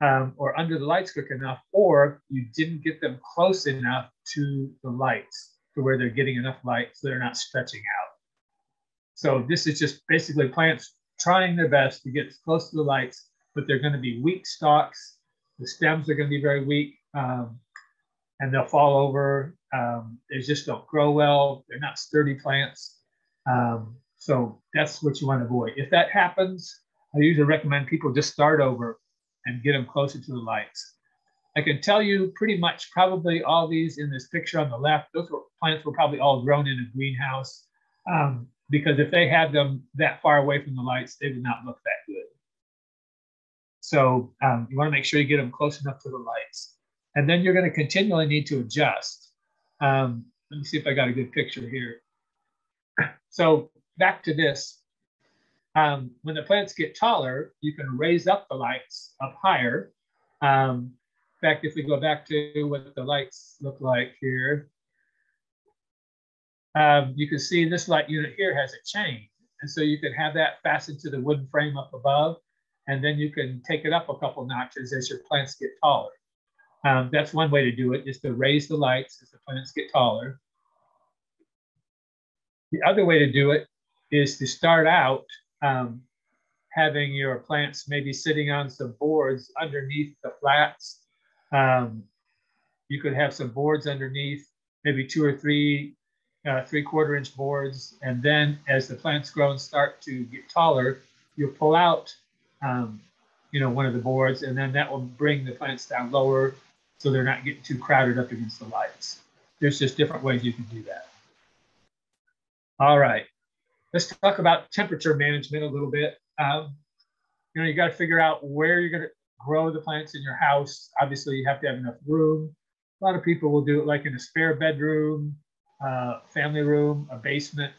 um, or under the lights quick enough, or you didn't get them close enough to the lights to where they're getting enough light so they're not stretching out. So this is just basically plants trying their best to get close to the lights, but they're going to be weak stalks. The stems are going to be very weak um, and they'll fall over. Um, they just don't grow well. They're not sturdy plants. Um, so that's what you want to avoid. If that happens, I usually recommend people just start over and get them closer to the lights. I can tell you pretty much probably all these in this picture on the left, those were, plants were probably all grown in a greenhouse um, because if they had them that far away from the lights, they would not look that good. So um, you want to make sure you get them close enough to the lights. And then you're going to continually need to adjust. Um, let me see if I got a good picture here. So back to this. Um, when the plants get taller, you can raise up the lights up higher. Um, in fact, if we go back to what the lights look like here, um, you can see this light unit here has a chain. And so you can have that fastened to the wooden frame up above, and then you can take it up a couple notches as your plants get taller. Um, that's one way to do it, is to raise the lights as the plants get taller. The other way to do it is to start out um, having your plants maybe sitting on some boards underneath the flats. Um, you could have some boards underneath, maybe two or three uh, three quarter inch boards. And then as the plants grow and start to get taller, you'll pull out, um, you know, one of the boards and then that will bring the plants down lower so they're not getting too crowded up against the lights. There's just different ways you can do that. All right, let's talk about temperature management a little bit. Um, you know, you got to figure out where you're going to grow the plants in your house. Obviously, you have to have enough room. A lot of people will do it like in a spare bedroom, uh, family room, a basement.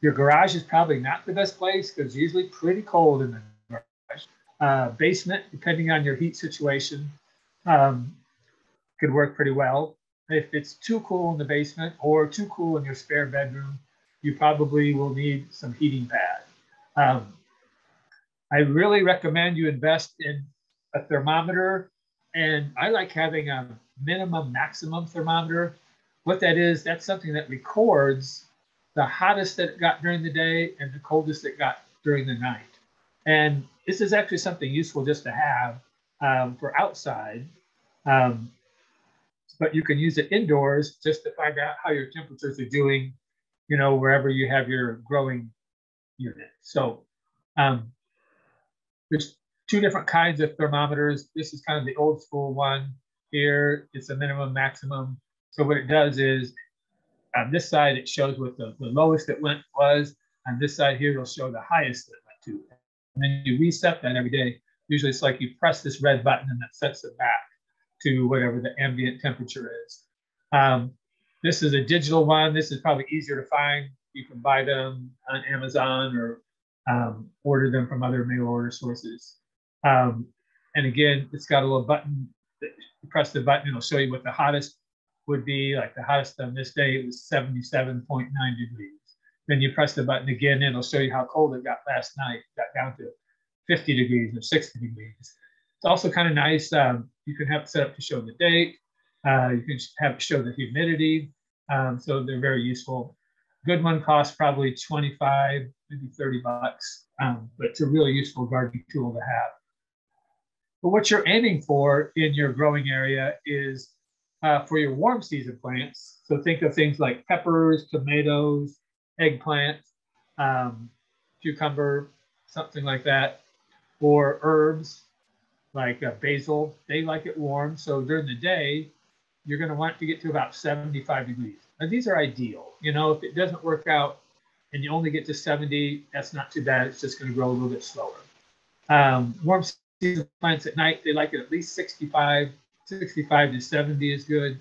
Your garage is probably not the best place because it's usually pretty cold in the garage. Uh, basement, depending on your heat situation. Um, could work pretty well. If it's too cool in the basement or too cool in your spare bedroom, you probably will need some heating pad. Um, I really recommend you invest in a thermometer, and I like having a minimum maximum thermometer. What that is, that's something that records the hottest that it got during the day and the coldest it got during the night. And this is actually something useful just to have um, for outside. Um, but you can use it indoors just to find out how your temperatures are doing, you know, wherever you have your growing unit. So um, there's two different kinds of thermometers. This is kind of the old school one. Here, it's a minimum maximum. So what it does is on this side, it shows what the, the lowest it went was. On this side here, it'll show the highest it went to. And then you reset that every day. Usually it's like you press this red button and that sets it back to whatever the ambient temperature is. Um, this is a digital one. This is probably easier to find. You can buy them on Amazon or um, order them from other mail order sources. Um, and again, it's got a little button. You press the button, it'll show you what the hottest would be. Like the hottest on this day, it was 77.9 degrees. Then you press the button again, and it'll show you how cold it got last night. It got down to 50 degrees or 60 degrees. It's also kind of nice. Um, you can have it set up to show the date. Uh, you can have it show the humidity. Um, so they're very useful. Good one costs probably 25 maybe 30 bucks, um, but it's a really useful gardening tool to have. But what you're aiming for in your growing area is uh, for your warm season plants. So think of things like peppers, tomatoes, eggplant, um, cucumber, something like that, or herbs like uh, basil. They like it warm. So during the day, you're going to want to get to about 75 degrees. Now, these are ideal. You know, if it doesn't work out and you only get to 70, that's not too bad. It's just going to grow a little bit slower. Um, warm season plants at night, they like it at least 65, 65 to 70 is good.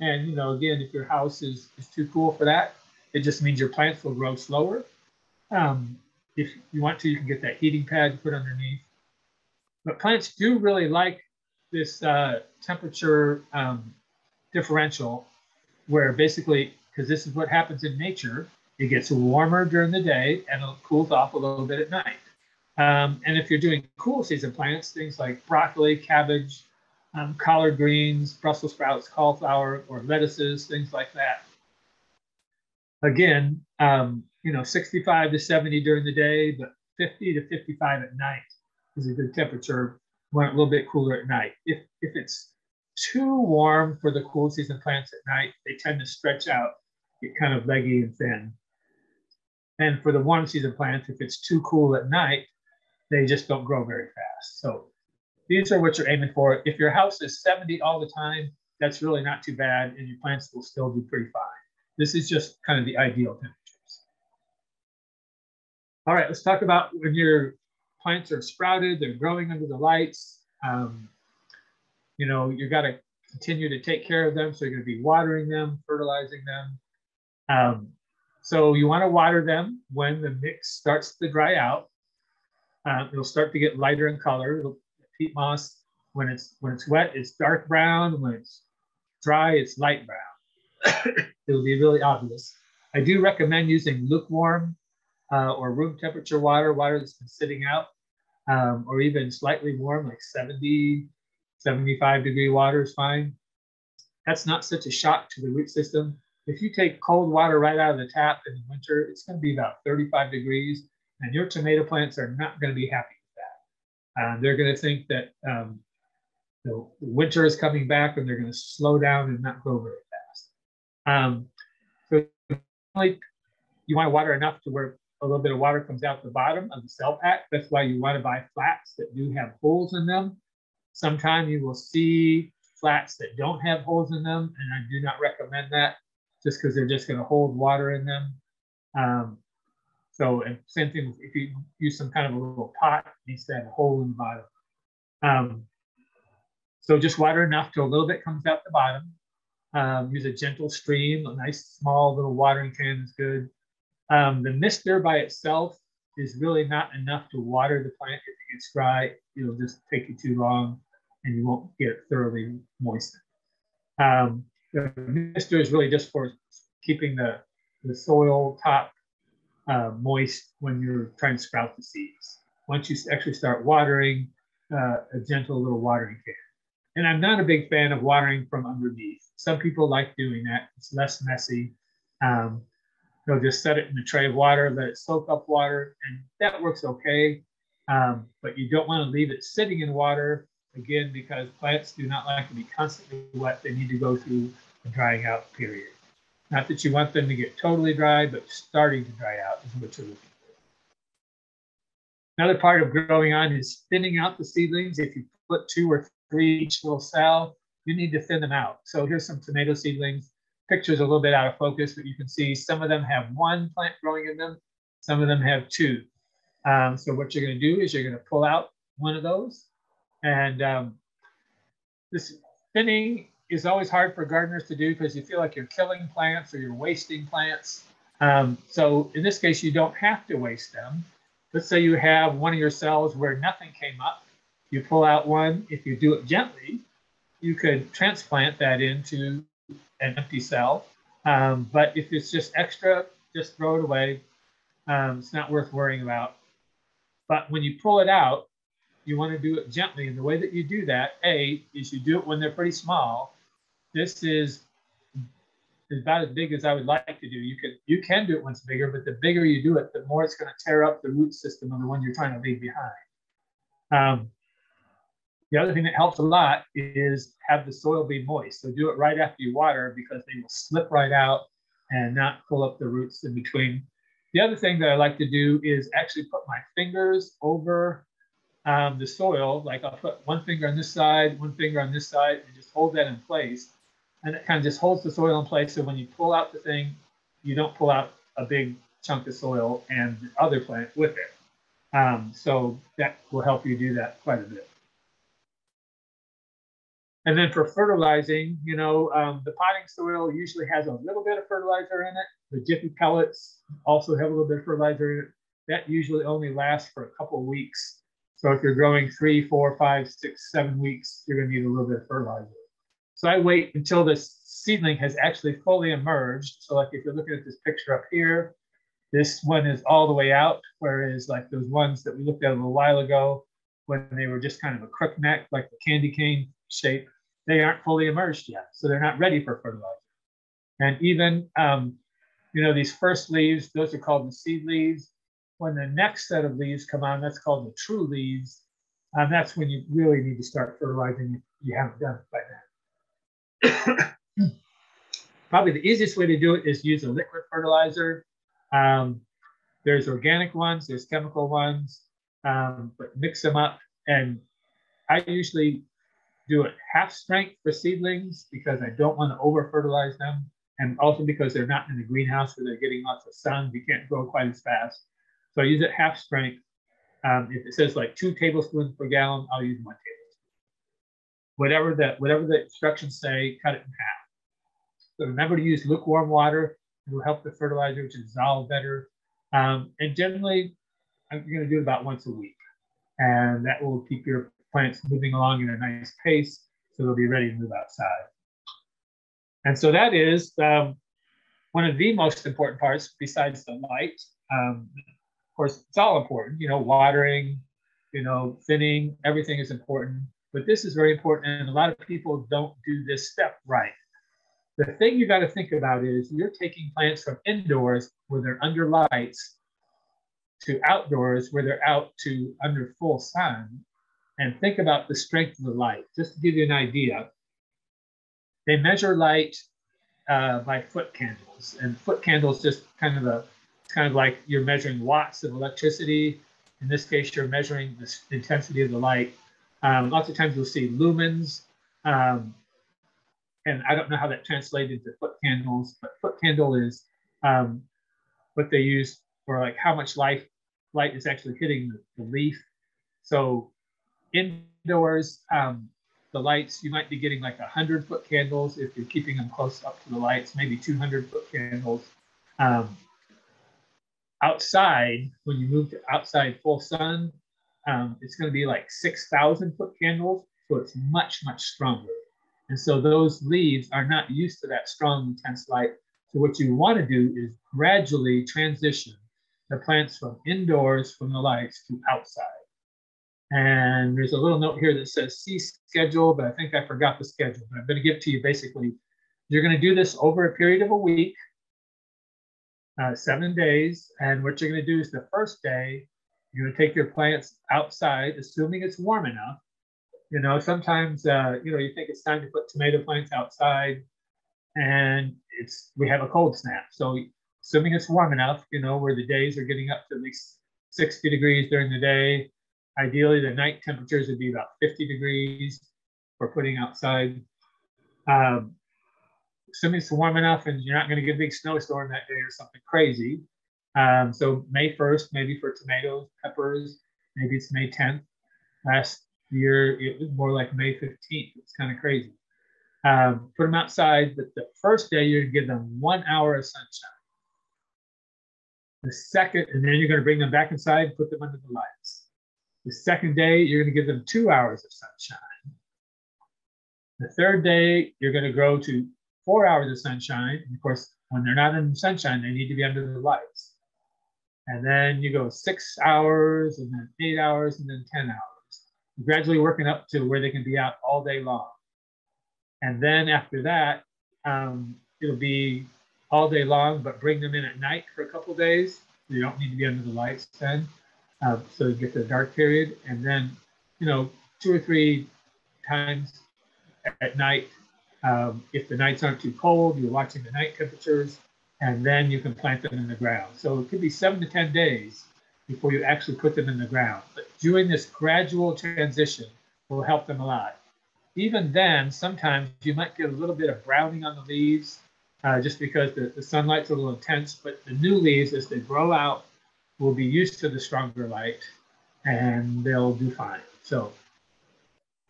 And, you know, again, if your house is, is too cool for that, it just means your plants will grow slower. Um, if you want to, you can get that heating pad put underneath. But plants do really like this uh, temperature um, differential where basically, because this is what happens in nature, it gets warmer during the day and it cools off a little bit at night. Um, and if you're doing cool season plants, things like broccoli, cabbage, um, collard greens, Brussels sprouts, cauliflower, or lettuces, things like that. Again, um, you know, 65 to 70 during the day, but 50 to 55 at night is a good temperature. Want a little bit cooler at night. If if it's too warm for the cool season plants at night, they tend to stretch out, get kind of leggy and thin. And for the warm season plants, if it's too cool at night, they just don't grow very fast. So these are what you're aiming for. If your house is 70 all the time, that's really not too bad, and your plants will still do pretty fine. This is just kind of the ideal temperatures. All right, let's talk about when your plants are sprouted, they're growing under the lights. Um, you know, you got to continue to take care of them. So you're going to be watering them, fertilizing them. Um, so you want to water them when the mix starts to dry out. Uh, it'll start to get lighter in color. It'll, peat moss, when it's when it's wet, it's dark brown. When it's dry, it's light brown. It'll be really obvious. I do recommend using lukewarm uh, or room temperature water, water that's been sitting out, um, or even slightly warm, like 70, 75 degree water is fine. That's not such a shock to the root system. If you take cold water right out of the tap in the winter, it's going to be about 35 degrees, and your tomato plants are not going to be happy with that. Uh, they're going to think that um, the winter is coming back and they're going to slow down and not grow very fast. Um, so you want to water enough to where a little bit of water comes out the bottom of the cell pack. That's why you want to buy flats that do have holes in them. Sometimes you will see flats that don't have holes in them, and I do not recommend that just because they're just going to hold water in them. Um, so same thing if you use some kind of a little pot, it needs to have a hole in the bottom. Um, so just water enough till a little bit comes out the bottom. Um, use a gentle stream, a nice small little watering can is good. Um, the there by itself is really not enough to water the plant. If it gets dry, it'll just take you too long and you won't get it thoroughly moistened. Um, the mister is really just for keeping the, the soil top uh, moist when you're trying to sprout the seeds. Once you actually start watering, uh, a gentle little watering can. And I'm not a big fan of watering from underneath. Some people like doing that. It's less messy. Um, they'll just set it in a tray of water, let it soak up water, and that works okay. Um, but you don't want to leave it sitting in water again because plants do not like to be constantly wet. They need to go through a drying out period. Not that you want them to get totally dry, but starting to dry out is what you're looking for. Another part of growing on is thinning out the seedlings. If you put two or three each little cell, you need to thin them out. So here's some tomato seedlings picture's a little bit out of focus, but you can see some of them have one plant growing in them, some of them have two. Um, so what you're going to do is you're going to pull out one of those. And um, this thinning is always hard for gardeners to do because you feel like you're killing plants or you're wasting plants. Um, so in this case, you don't have to waste them. Let's say you have one of your cells where nothing came up. You pull out one. If you do it gently, you could transplant that into an empty cell. Um, but if it's just extra, just throw it away. Um, it's not worth worrying about. But when you pull it out, you want to do it gently. And the way that you do that, A, is you do it when they're pretty small. This is about as big as I would like to do. You can you can do it once bigger, but the bigger you do it, the more it's going to tear up the root system of the one you're trying to leave behind. Um, the other thing that helps a lot is have the soil be moist. So do it right after you water because they will slip right out and not pull up the roots in between. The other thing that I like to do is actually put my fingers over um, the soil. Like I'll put one finger on this side, one finger on this side, and just hold that in place. And it kind of just holds the soil in place. So when you pull out the thing, you don't pull out a big chunk of soil and the other plant with it. Um, so that will help you do that quite a bit. And then for fertilizing, you know, um, the potting soil usually has a little bit of fertilizer in it. The Jiffy pellets also have a little bit of fertilizer in it. That usually only lasts for a couple of weeks. So if you're growing three, four, five, six, seven weeks, you're going to need a little bit of fertilizer. So I wait until this seedling has actually fully emerged. So like if you're looking at this picture up here, this one is all the way out, whereas like those ones that we looked at a little while ago, when they were just kind of a crook neck, like the candy cane shape, they aren't fully emerged yet. So they're not ready for fertilizer. And even, um, you know, these first leaves, those are called the seed leaves. When the next set of leaves come on, that's called the true leaves. And that's when you really need to start fertilizing if you haven't done it by then. Probably the easiest way to do it is use a liquid fertilizer. Um, there's organic ones, there's chemical ones, um, but mix them up. And I usually do it half strength for seedlings because I don't want to over fertilize them. And also because they're not in the greenhouse where they're getting lots of sun, you can't grow quite as fast. So I use it half strength. Um, if it says like two tablespoons per gallon, I'll use one tablespoon. Whatever the, whatever the instructions say, cut it in half. So remember to use lukewarm water. It will help the fertilizer to dissolve better. Um, and generally, I'm going to do it about once a week. And that will keep your plants moving along in a nice pace so they'll be ready to move outside. And so that is um, one of the most important parts besides the light. Um, of course, it's all important, you know, watering, you know, thinning, everything is important. But this is very important, and a lot of people don't do this step right. The thing you got to think about is you're taking plants from indoors where they're under lights to outdoors where they're out to under full sun and think about the strength of the light. Just to give you an idea, they measure light uh, by foot candles, and foot candles just kind of a it's kind of like you're measuring watts of electricity. In this case, you're measuring the intensity of the light. Um, lots of times you'll see lumens, um, and I don't know how that translates into foot candles, but foot candle is um, what they use for like how much light light is actually hitting the, the leaf. So indoors, um, the lights, you might be getting like 100 foot candles if you're keeping them close up to the lights, maybe 200 foot candles. Um, outside, when you move to outside full sun, um, it's going to be like 6,000 foot candles. So it's much, much stronger. And so those leaves are not used to that strong, intense light. So what you want to do is gradually transition the plants from indoors from the lights to outside. And there's a little note here that says see schedule, but I think I forgot the schedule. But I'm going to give to you basically, you're going to do this over a period of a week, uh, seven days. And what you're going to do is the first day, you're going to take your plants outside, assuming it's warm enough. You know, sometimes, uh, you know, you think it's time to put tomato plants outside and it's, we have a cold snap. So assuming it's warm enough, you know, where the days are getting up to at least 60 degrees during the day, Ideally, the night temperatures would be about 50 degrees for putting outside. Um, assuming it's warm enough and you're not going to get a big snowstorm that day or something crazy. Um, so May 1st, maybe for tomatoes, peppers, maybe it's May 10th. Last year, it was more like May 15th. It's kind of crazy. Um, put them outside, but the first day you're going to give them one hour of sunshine. The second, and then you're going to bring them back inside, and put them under the lights. The second day, you're going to give them two hours of sunshine. The third day, you're going to grow to four hours of sunshine. And of course, when they're not in the sunshine, they need to be under the lights. And then you go six hours, and then eight hours, and then 10 hours. You're gradually working up to where they can be out all day long. And then after that, um, it'll be all day long, but bring them in at night for a couple days. You don't need to be under the lights then. Uh, so you get the dark period. And then, you know, two or three times at night, um, if the nights aren't too cold, you're watching the night temperatures, and then you can plant them in the ground. So it could be seven to 10 days before you actually put them in the ground. But doing this gradual transition will help them a lot. Even then, sometimes you might get a little bit of browning on the leaves uh, just because the, the sunlight's a little intense, but the new leaves, as they grow out, will be used to the stronger light and they'll do fine. So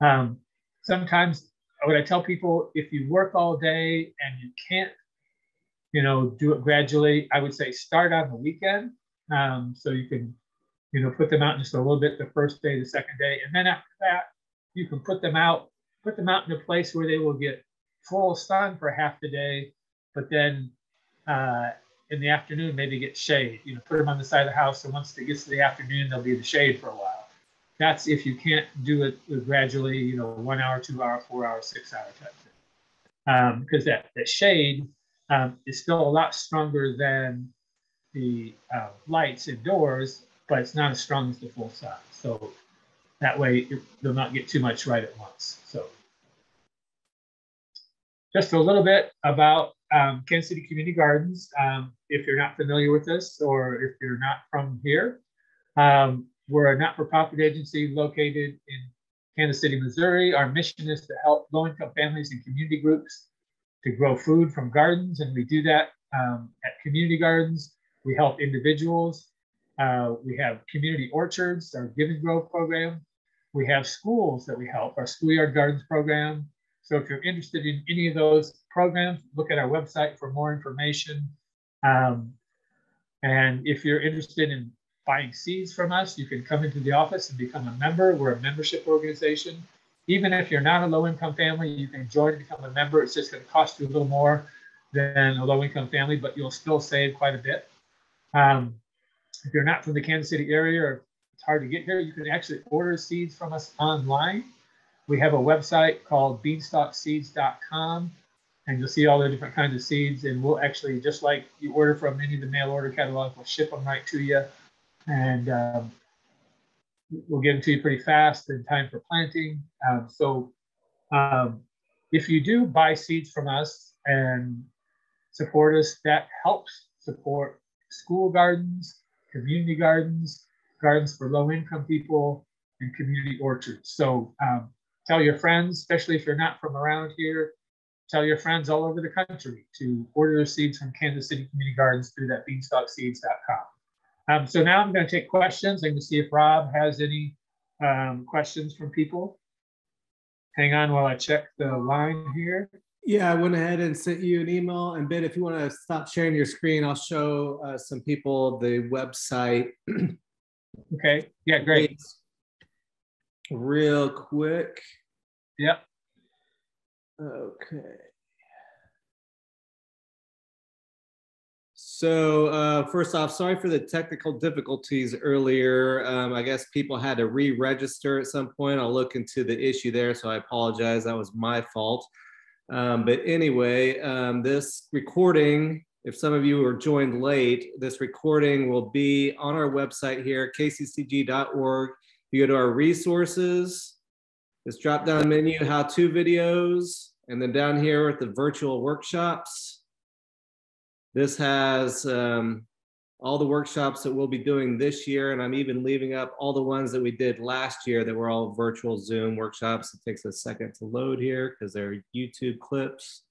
um, sometimes what I tell people, if you work all day and you can't, you know, do it gradually, I would say start on the weekend. Um, so you can, you know, put them out just a little bit the first day, the second day. And then after that, you can put them out, put them out in a place where they will get full sun for half the day, but then uh, in the afternoon, maybe get shade. You know, put them on the side of the house, and once it gets to the afternoon, they'll be in the shade for a while. That's if you can't do it gradually. You know, one hour, two hour, four hour, six hour type thing. Because um, that that shade um, is still a lot stronger than the uh, lights indoors, but it's not as strong as the full sun. So that way, they'll not get too much right at once. So just a little bit about um, Kansas City Community Gardens. Um, if you're not familiar with this or if you're not from here, um, we're a not-for-profit agency located in Kansas City, Missouri. Our mission is to help low-income families and community groups to grow food from gardens, and we do that um, at community gardens. We help individuals. Uh, we have community orchards, our Give and Grow program. We have schools that we help, our Schoolyard Gardens program. So if you're interested in any of those programs, look at our website for more information. Um, and if you're interested in buying seeds from us, you can come into the office and become a member. We're a membership organization. Even if you're not a low income family, you can join and become a member. It's just going to cost you a little more than a low income family, but you'll still save quite a bit. Um, if you're not from the Kansas City area or it's hard to get here, you can actually order seeds from us online. We have a website called beanstalkseeds.com, and you'll see all the different kinds of seeds. And we'll actually, just like you order from any of the mail order catalogs, we'll ship them right to you. And um, we'll get them to you pretty fast in time for planting. Um, so um, if you do buy seeds from us and support us, that helps support school gardens, community gardens, gardens for low income people, and community orchards. So um, Tell your friends, especially if you're not from around here, tell your friends all over the country to order seeds from Kansas City Community Gardens through that beanstalkseeds.com. Um, so now I'm going to take questions. I'm going to see if Rob has any um, questions from people. Hang on while I check the line here. Yeah, I went ahead and sent you an email. And Ben, if you want to stop sharing your screen, I'll show uh, some people the website. okay. Yeah, great real quick. Yep. Okay. So uh, first off, sorry for the technical difficulties earlier. Um, I guess people had to re-register at some point. I'll look into the issue there, so I apologize. That was my fault. Um, but anyway, um, this recording, if some of you are joined late, this recording will be on our website here, kccg.org you go to our resources, this drop down menu, how to videos, and then down here at the virtual workshops, this has um, all the workshops that we'll be doing this year. And I'm even leaving up all the ones that we did last year that were all virtual Zoom workshops. It takes a second to load here because they're YouTube clips.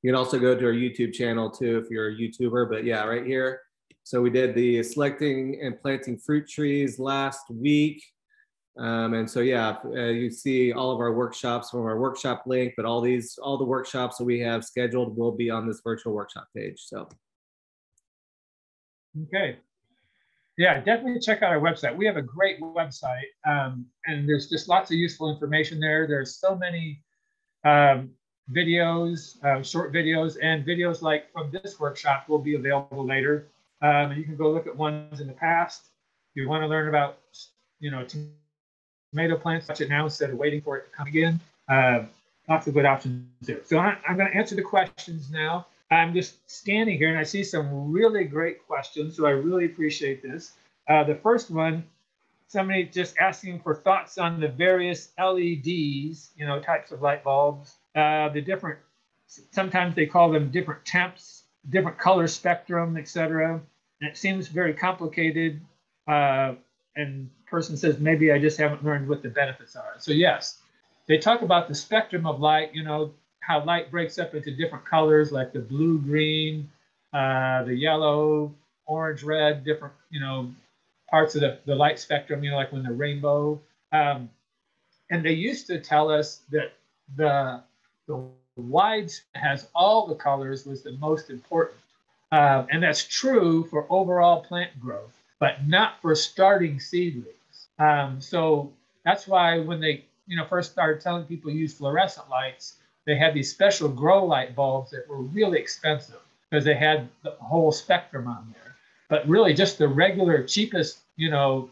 You can also go to our YouTube channel too if you're a YouTuber, but yeah, right here, so we did the selecting and planting fruit trees last week. Um, and so, yeah, uh, you see all of our workshops from our workshop link, but all these, all the workshops that we have scheduled will be on this virtual workshop page. So. Okay. Yeah, definitely check out our website. We have a great website um, and there's just lots of useful information there. There's so many um, videos, uh, short videos, and videos like from this workshop will be available later. Um, and you can go look at ones in the past. If you want to learn about, you know, tomato plants, watch it now instead of waiting for it to come again. Uh, lots of good options there. So I, I'm going to answer the questions now. I'm just standing here and I see some really great questions, so I really appreciate this. Uh, the first one, somebody just asking for thoughts on the various LEDs, you know, types of light bulbs, uh, the different, sometimes they call them different temps, different color spectrum, etc. And it seems very complicated. Uh, and person says, maybe I just haven't learned what the benefits are. So yes, they talk about the spectrum of light, you know, how light breaks up into different colors like the blue, green, uh, the yellow, orange, red, different, you know, parts of the, the light spectrum, you know, like when the rainbow. Um, and they used to tell us that the, the wide has all the colors was the most important. Uh, and that's true for overall plant growth, but not for starting seedlings. Um, so that's why when they you know first started telling people use fluorescent lights, they had these special grow light bulbs that were really expensive because they had the whole spectrum on there. But really, just the regular cheapest, you know,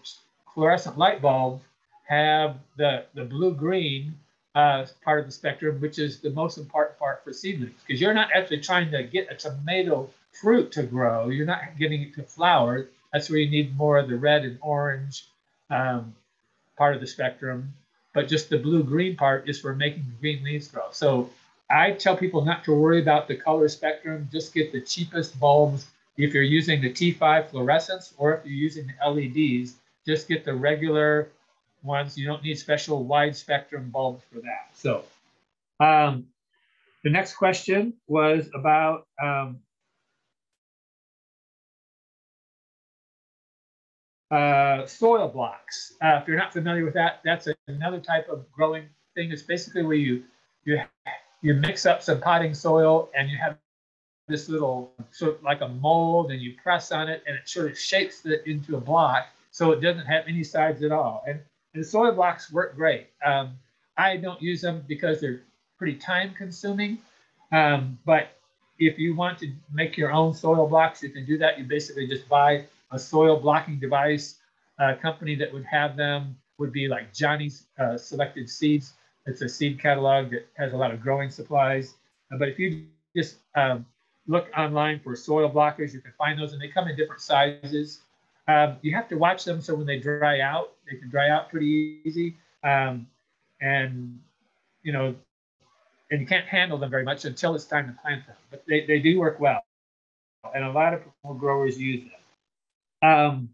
fluorescent light bulbs have the the blue green uh, part of the spectrum, which is the most important part for seedlings, because you're not actually trying to get a tomato fruit to grow. You're not getting it to flower. That's where you need more of the red and orange um, part of the spectrum but just the blue green part is for making green leaves grow. So I tell people not to worry about the color spectrum, just get the cheapest bulbs. If you're using the T5 fluorescents or if you're using the LEDs, just get the regular ones. You don't need special wide spectrum bulbs for that. So um, the next question was about um, uh, soil blocks. Uh, if you're not familiar with that, that's another type of growing thing. It's basically where you you you mix up some potting soil and you have this little sort of like a mold and you press on it and it sort of shapes it into a block so it doesn't have any sides at all. And, and soil blocks work great. Um, I don't use them because they're pretty time consuming. Um, but if you want to make your own soil blocks, you can do that. You basically just buy a soil blocking device uh, company that would have them would be like Johnny's uh, Selected Seeds. It's a seed catalog that has a lot of growing supplies. Uh, but if you just um, look online for soil blockers, you can find those, and they come in different sizes. Um, you have to watch them so when they dry out, they can dry out pretty easy. Um, and you know, and you can't handle them very much until it's time to plant them. But they, they do work well, and a lot of growers use them. Um,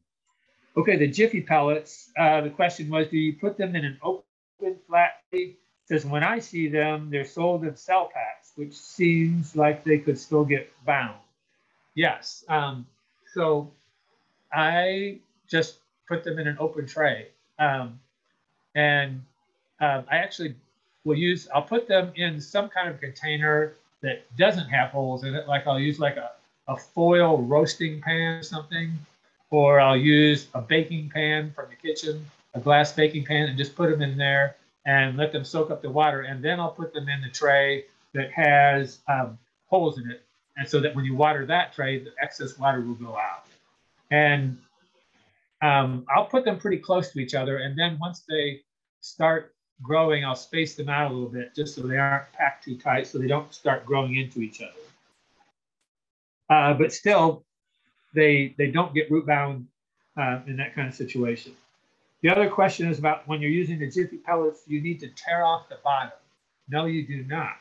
okay, the Jiffy pellets. Uh, the question was, do you put them in an open flat? It says when I see them, they're sold in cell packs, which seems like they could still get bound. Yes. Um, so I just put them in an open tray, um, and um, I actually will use. I'll put them in some kind of container that doesn't have holes in it. Like I'll use like a, a foil roasting pan or something or I'll use a baking pan from the kitchen, a glass baking pan, and just put them in there and let them soak up the water. And then I'll put them in the tray that has um, holes in it. And so that when you water that tray, the excess water will go out. And um, I'll put them pretty close to each other. And then once they start growing, I'll space them out a little bit just so they aren't packed too tight so they don't start growing into each other. Uh, but still, they they don't get root bound uh, in that kind of situation. The other question is about when you're using the Jiffy pellets, you need to tear off the bottom. No, you do not.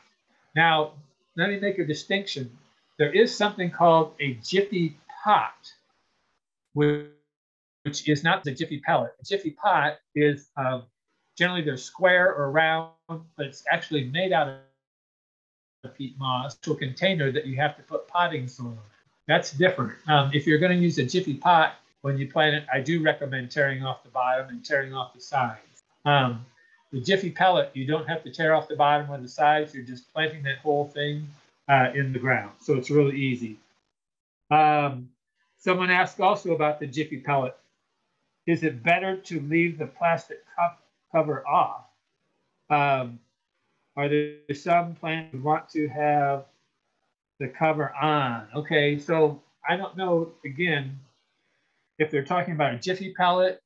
Now, let me make a distinction. There is something called a Jiffy pot, which, which is not the Jiffy pellet. A Jiffy pot is uh, generally they're square or round, but it's actually made out of peat moss to a container that you have to put potting soil in. That's different. Um, if you're going to use a Jiffy pot when you plant it, I do recommend tearing off the bottom and tearing off the sides. Um, the Jiffy pellet, you don't have to tear off the bottom or the sides. You're just planting that whole thing uh, in the ground. So it's really easy. Um, someone asked also about the Jiffy pellet. Is it better to leave the plastic cup cover off? Um, are there some plants want to have the cover on. Okay, so I don't know, again, if they're talking about a Jiffy pellet,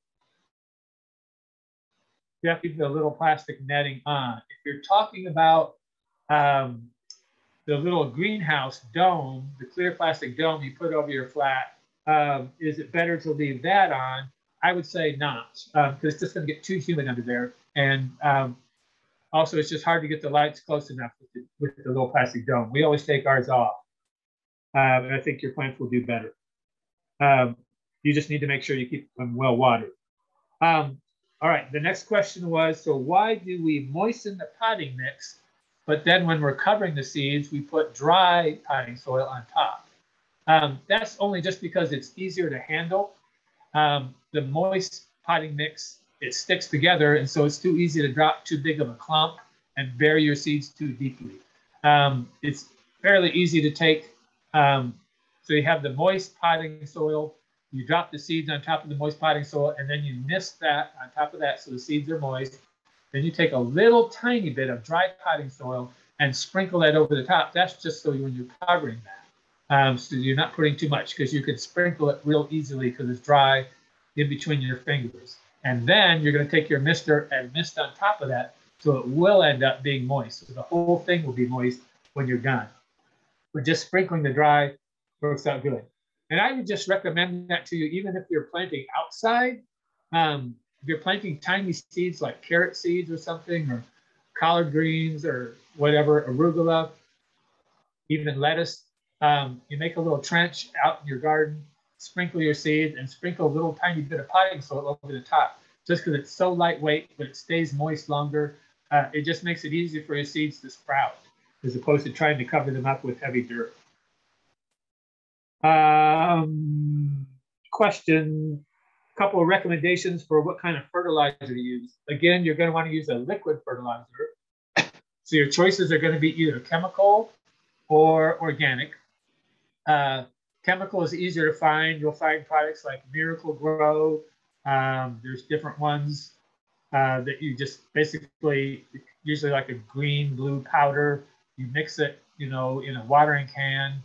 you have to keep the little plastic netting on. If you're talking about um, the little greenhouse dome, the clear plastic dome you put over your flat, um, is it better to leave that on? I would say not, because um, it's just going to get too humid under there. And um, also, it's just hard to get the lights close enough with the, with the little plastic dome. We always take ours off. And I think your plants will do better. Um, you just need to make sure you keep them well watered. Um, all right, the next question was, so why do we moisten the potting mix, but then when we're covering the seeds, we put dry potting soil on top? Um, that's only just because it's easier to handle. Um, the moist potting mix, it sticks together, and so it's too easy to drop too big of a clump and bury your seeds too deeply. Um, it's fairly easy to take, um, so you have the moist potting soil, you drop the seeds on top of the moist potting soil, and then you mist that on top of that so the seeds are moist. Then you take a little tiny bit of dry potting soil and sprinkle that over the top. That's just so when you're covering that. Um, so you're not putting too much because you can sprinkle it real easily because it's dry in between your fingers. And then you're going to take your mister and mist on top of that so it will end up being moist. So the whole thing will be moist when you're done. But just sprinkling the dry works out good. And I would just recommend that to you, even if you're planting outside. Um, if you're planting tiny seeds like carrot seeds or something, or collard greens or whatever, arugula, even lettuce, um, you make a little trench out in your garden, sprinkle your seeds, and sprinkle a little tiny bit of potting soil over the top. Just because it's so lightweight, but it stays moist longer, uh, it just makes it easy for your seeds to sprout, as opposed to trying to cover them up with heavy dirt. Um, question, a couple of recommendations for what kind of fertilizer to use. Again, you're going to want to use a liquid fertilizer. so your choices are going to be either chemical or organic. Uh, chemical is easier to find. You'll find products like Miracle-Gro. Um, there's different ones uh, that you just basically, usually like a green blue powder. You mix it, you know, in a watering can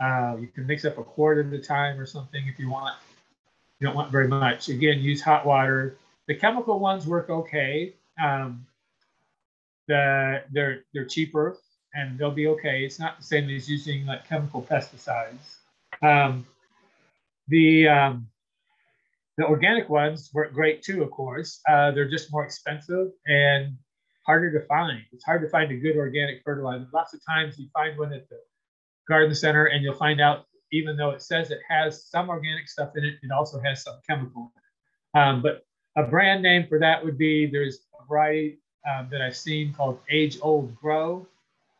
uh, you can mix up a quart at a time or something if you want. You don't want very much. Again, use hot water. The chemical ones work okay. Um, the, they're they're cheaper and they'll be okay. It's not the same as using like chemical pesticides. Um, the um, the organic ones work great too, of course. Uh, they're just more expensive and harder to find. It's hard to find a good organic fertilizer. Lots of times you find one at the garden center and you'll find out even though it says it has some organic stuff in it, it also has some chemical. Um, but a brand name for that would be there's a variety um, that I've seen called Age Old Grow,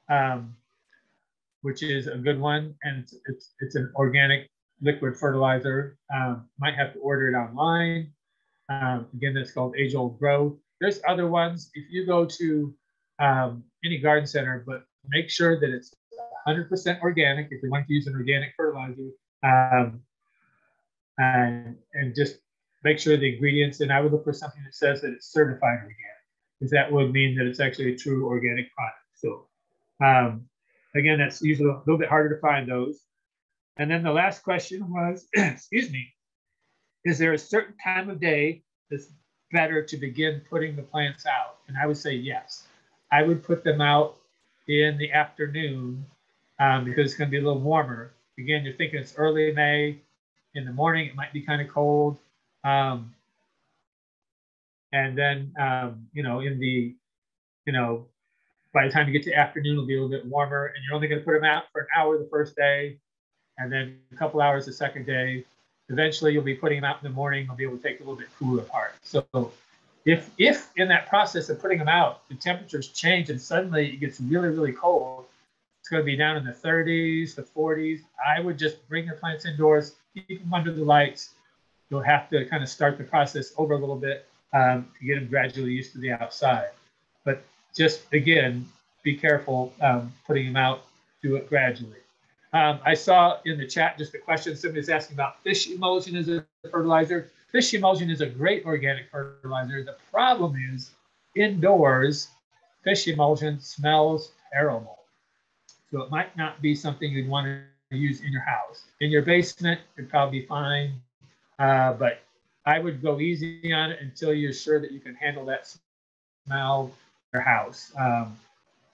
um, which is a good one, and it's, it's, it's an organic liquid fertilizer. Um, might have to order it online. Um, again, that's called Age Old Grow. There's other ones. If you go to um, any garden center, but make sure that it's 100% organic if you want to use an organic fertilizer. Um, and, and just make sure the ingredients, and I would look for something that says that it's certified organic, because that would mean that it's actually a true organic product. So um, again, that's usually a little bit harder to find those. And then the last question was, excuse me, is there a certain time of day that's better to begin putting the plants out? And I would say yes. I would put them out in the afternoon um, because it's going to be a little warmer. Again, you're thinking it's early May. In the morning, it might be kind of cold. Um, and then, um, you know, in the, you know, by the time you get to afternoon, it'll be a little bit warmer. And you're only going to put them out for an hour the first day, and then a couple hours the second day. Eventually, you'll be putting them out in the morning. You'll be able to take a little bit cooler part. So if, if in that process of putting them out, the temperatures change and suddenly it gets really, really cold, it's going to be down in the 30s, the 40s. I would just bring your plants indoors, keep them under the lights. You'll have to kind of start the process over a little bit um, to get them gradually used to the outside. Just again, be careful um, putting them out. Do it gradually. Um, I saw in the chat just a question. Somebody's asking about fish emulsion as a fertilizer. Fish emulsion is a great organic fertilizer. The problem is indoors, fish emulsion smells terrible. So it might not be something you'd want to use in your house. In your basement, it'd probably be fine. Uh, but I would go easy on it until you're sure that you can handle that smell your house. Um,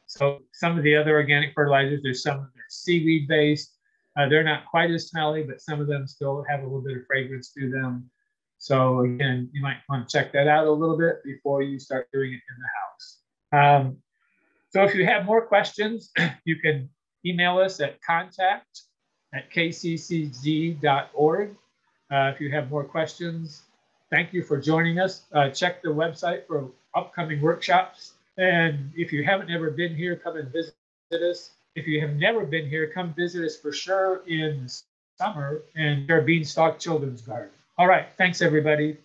So some of the other organic fertilizers, there's some that are seaweed based. Uh, they're not quite as smelly, but some of them still have a little bit of fragrance to them. So again, you might want to check that out a little bit before you start doing it in the house. Um, so if you have more questions, you can email us at contact at kccg.org. Uh, if you have more questions, thank you for joining us. Uh, check the website for upcoming workshops. And if you haven't ever been here, come and visit us. If you have never been here, come visit us for sure in summer in our Beanstalk Children's Garden. All right. Thanks, everybody.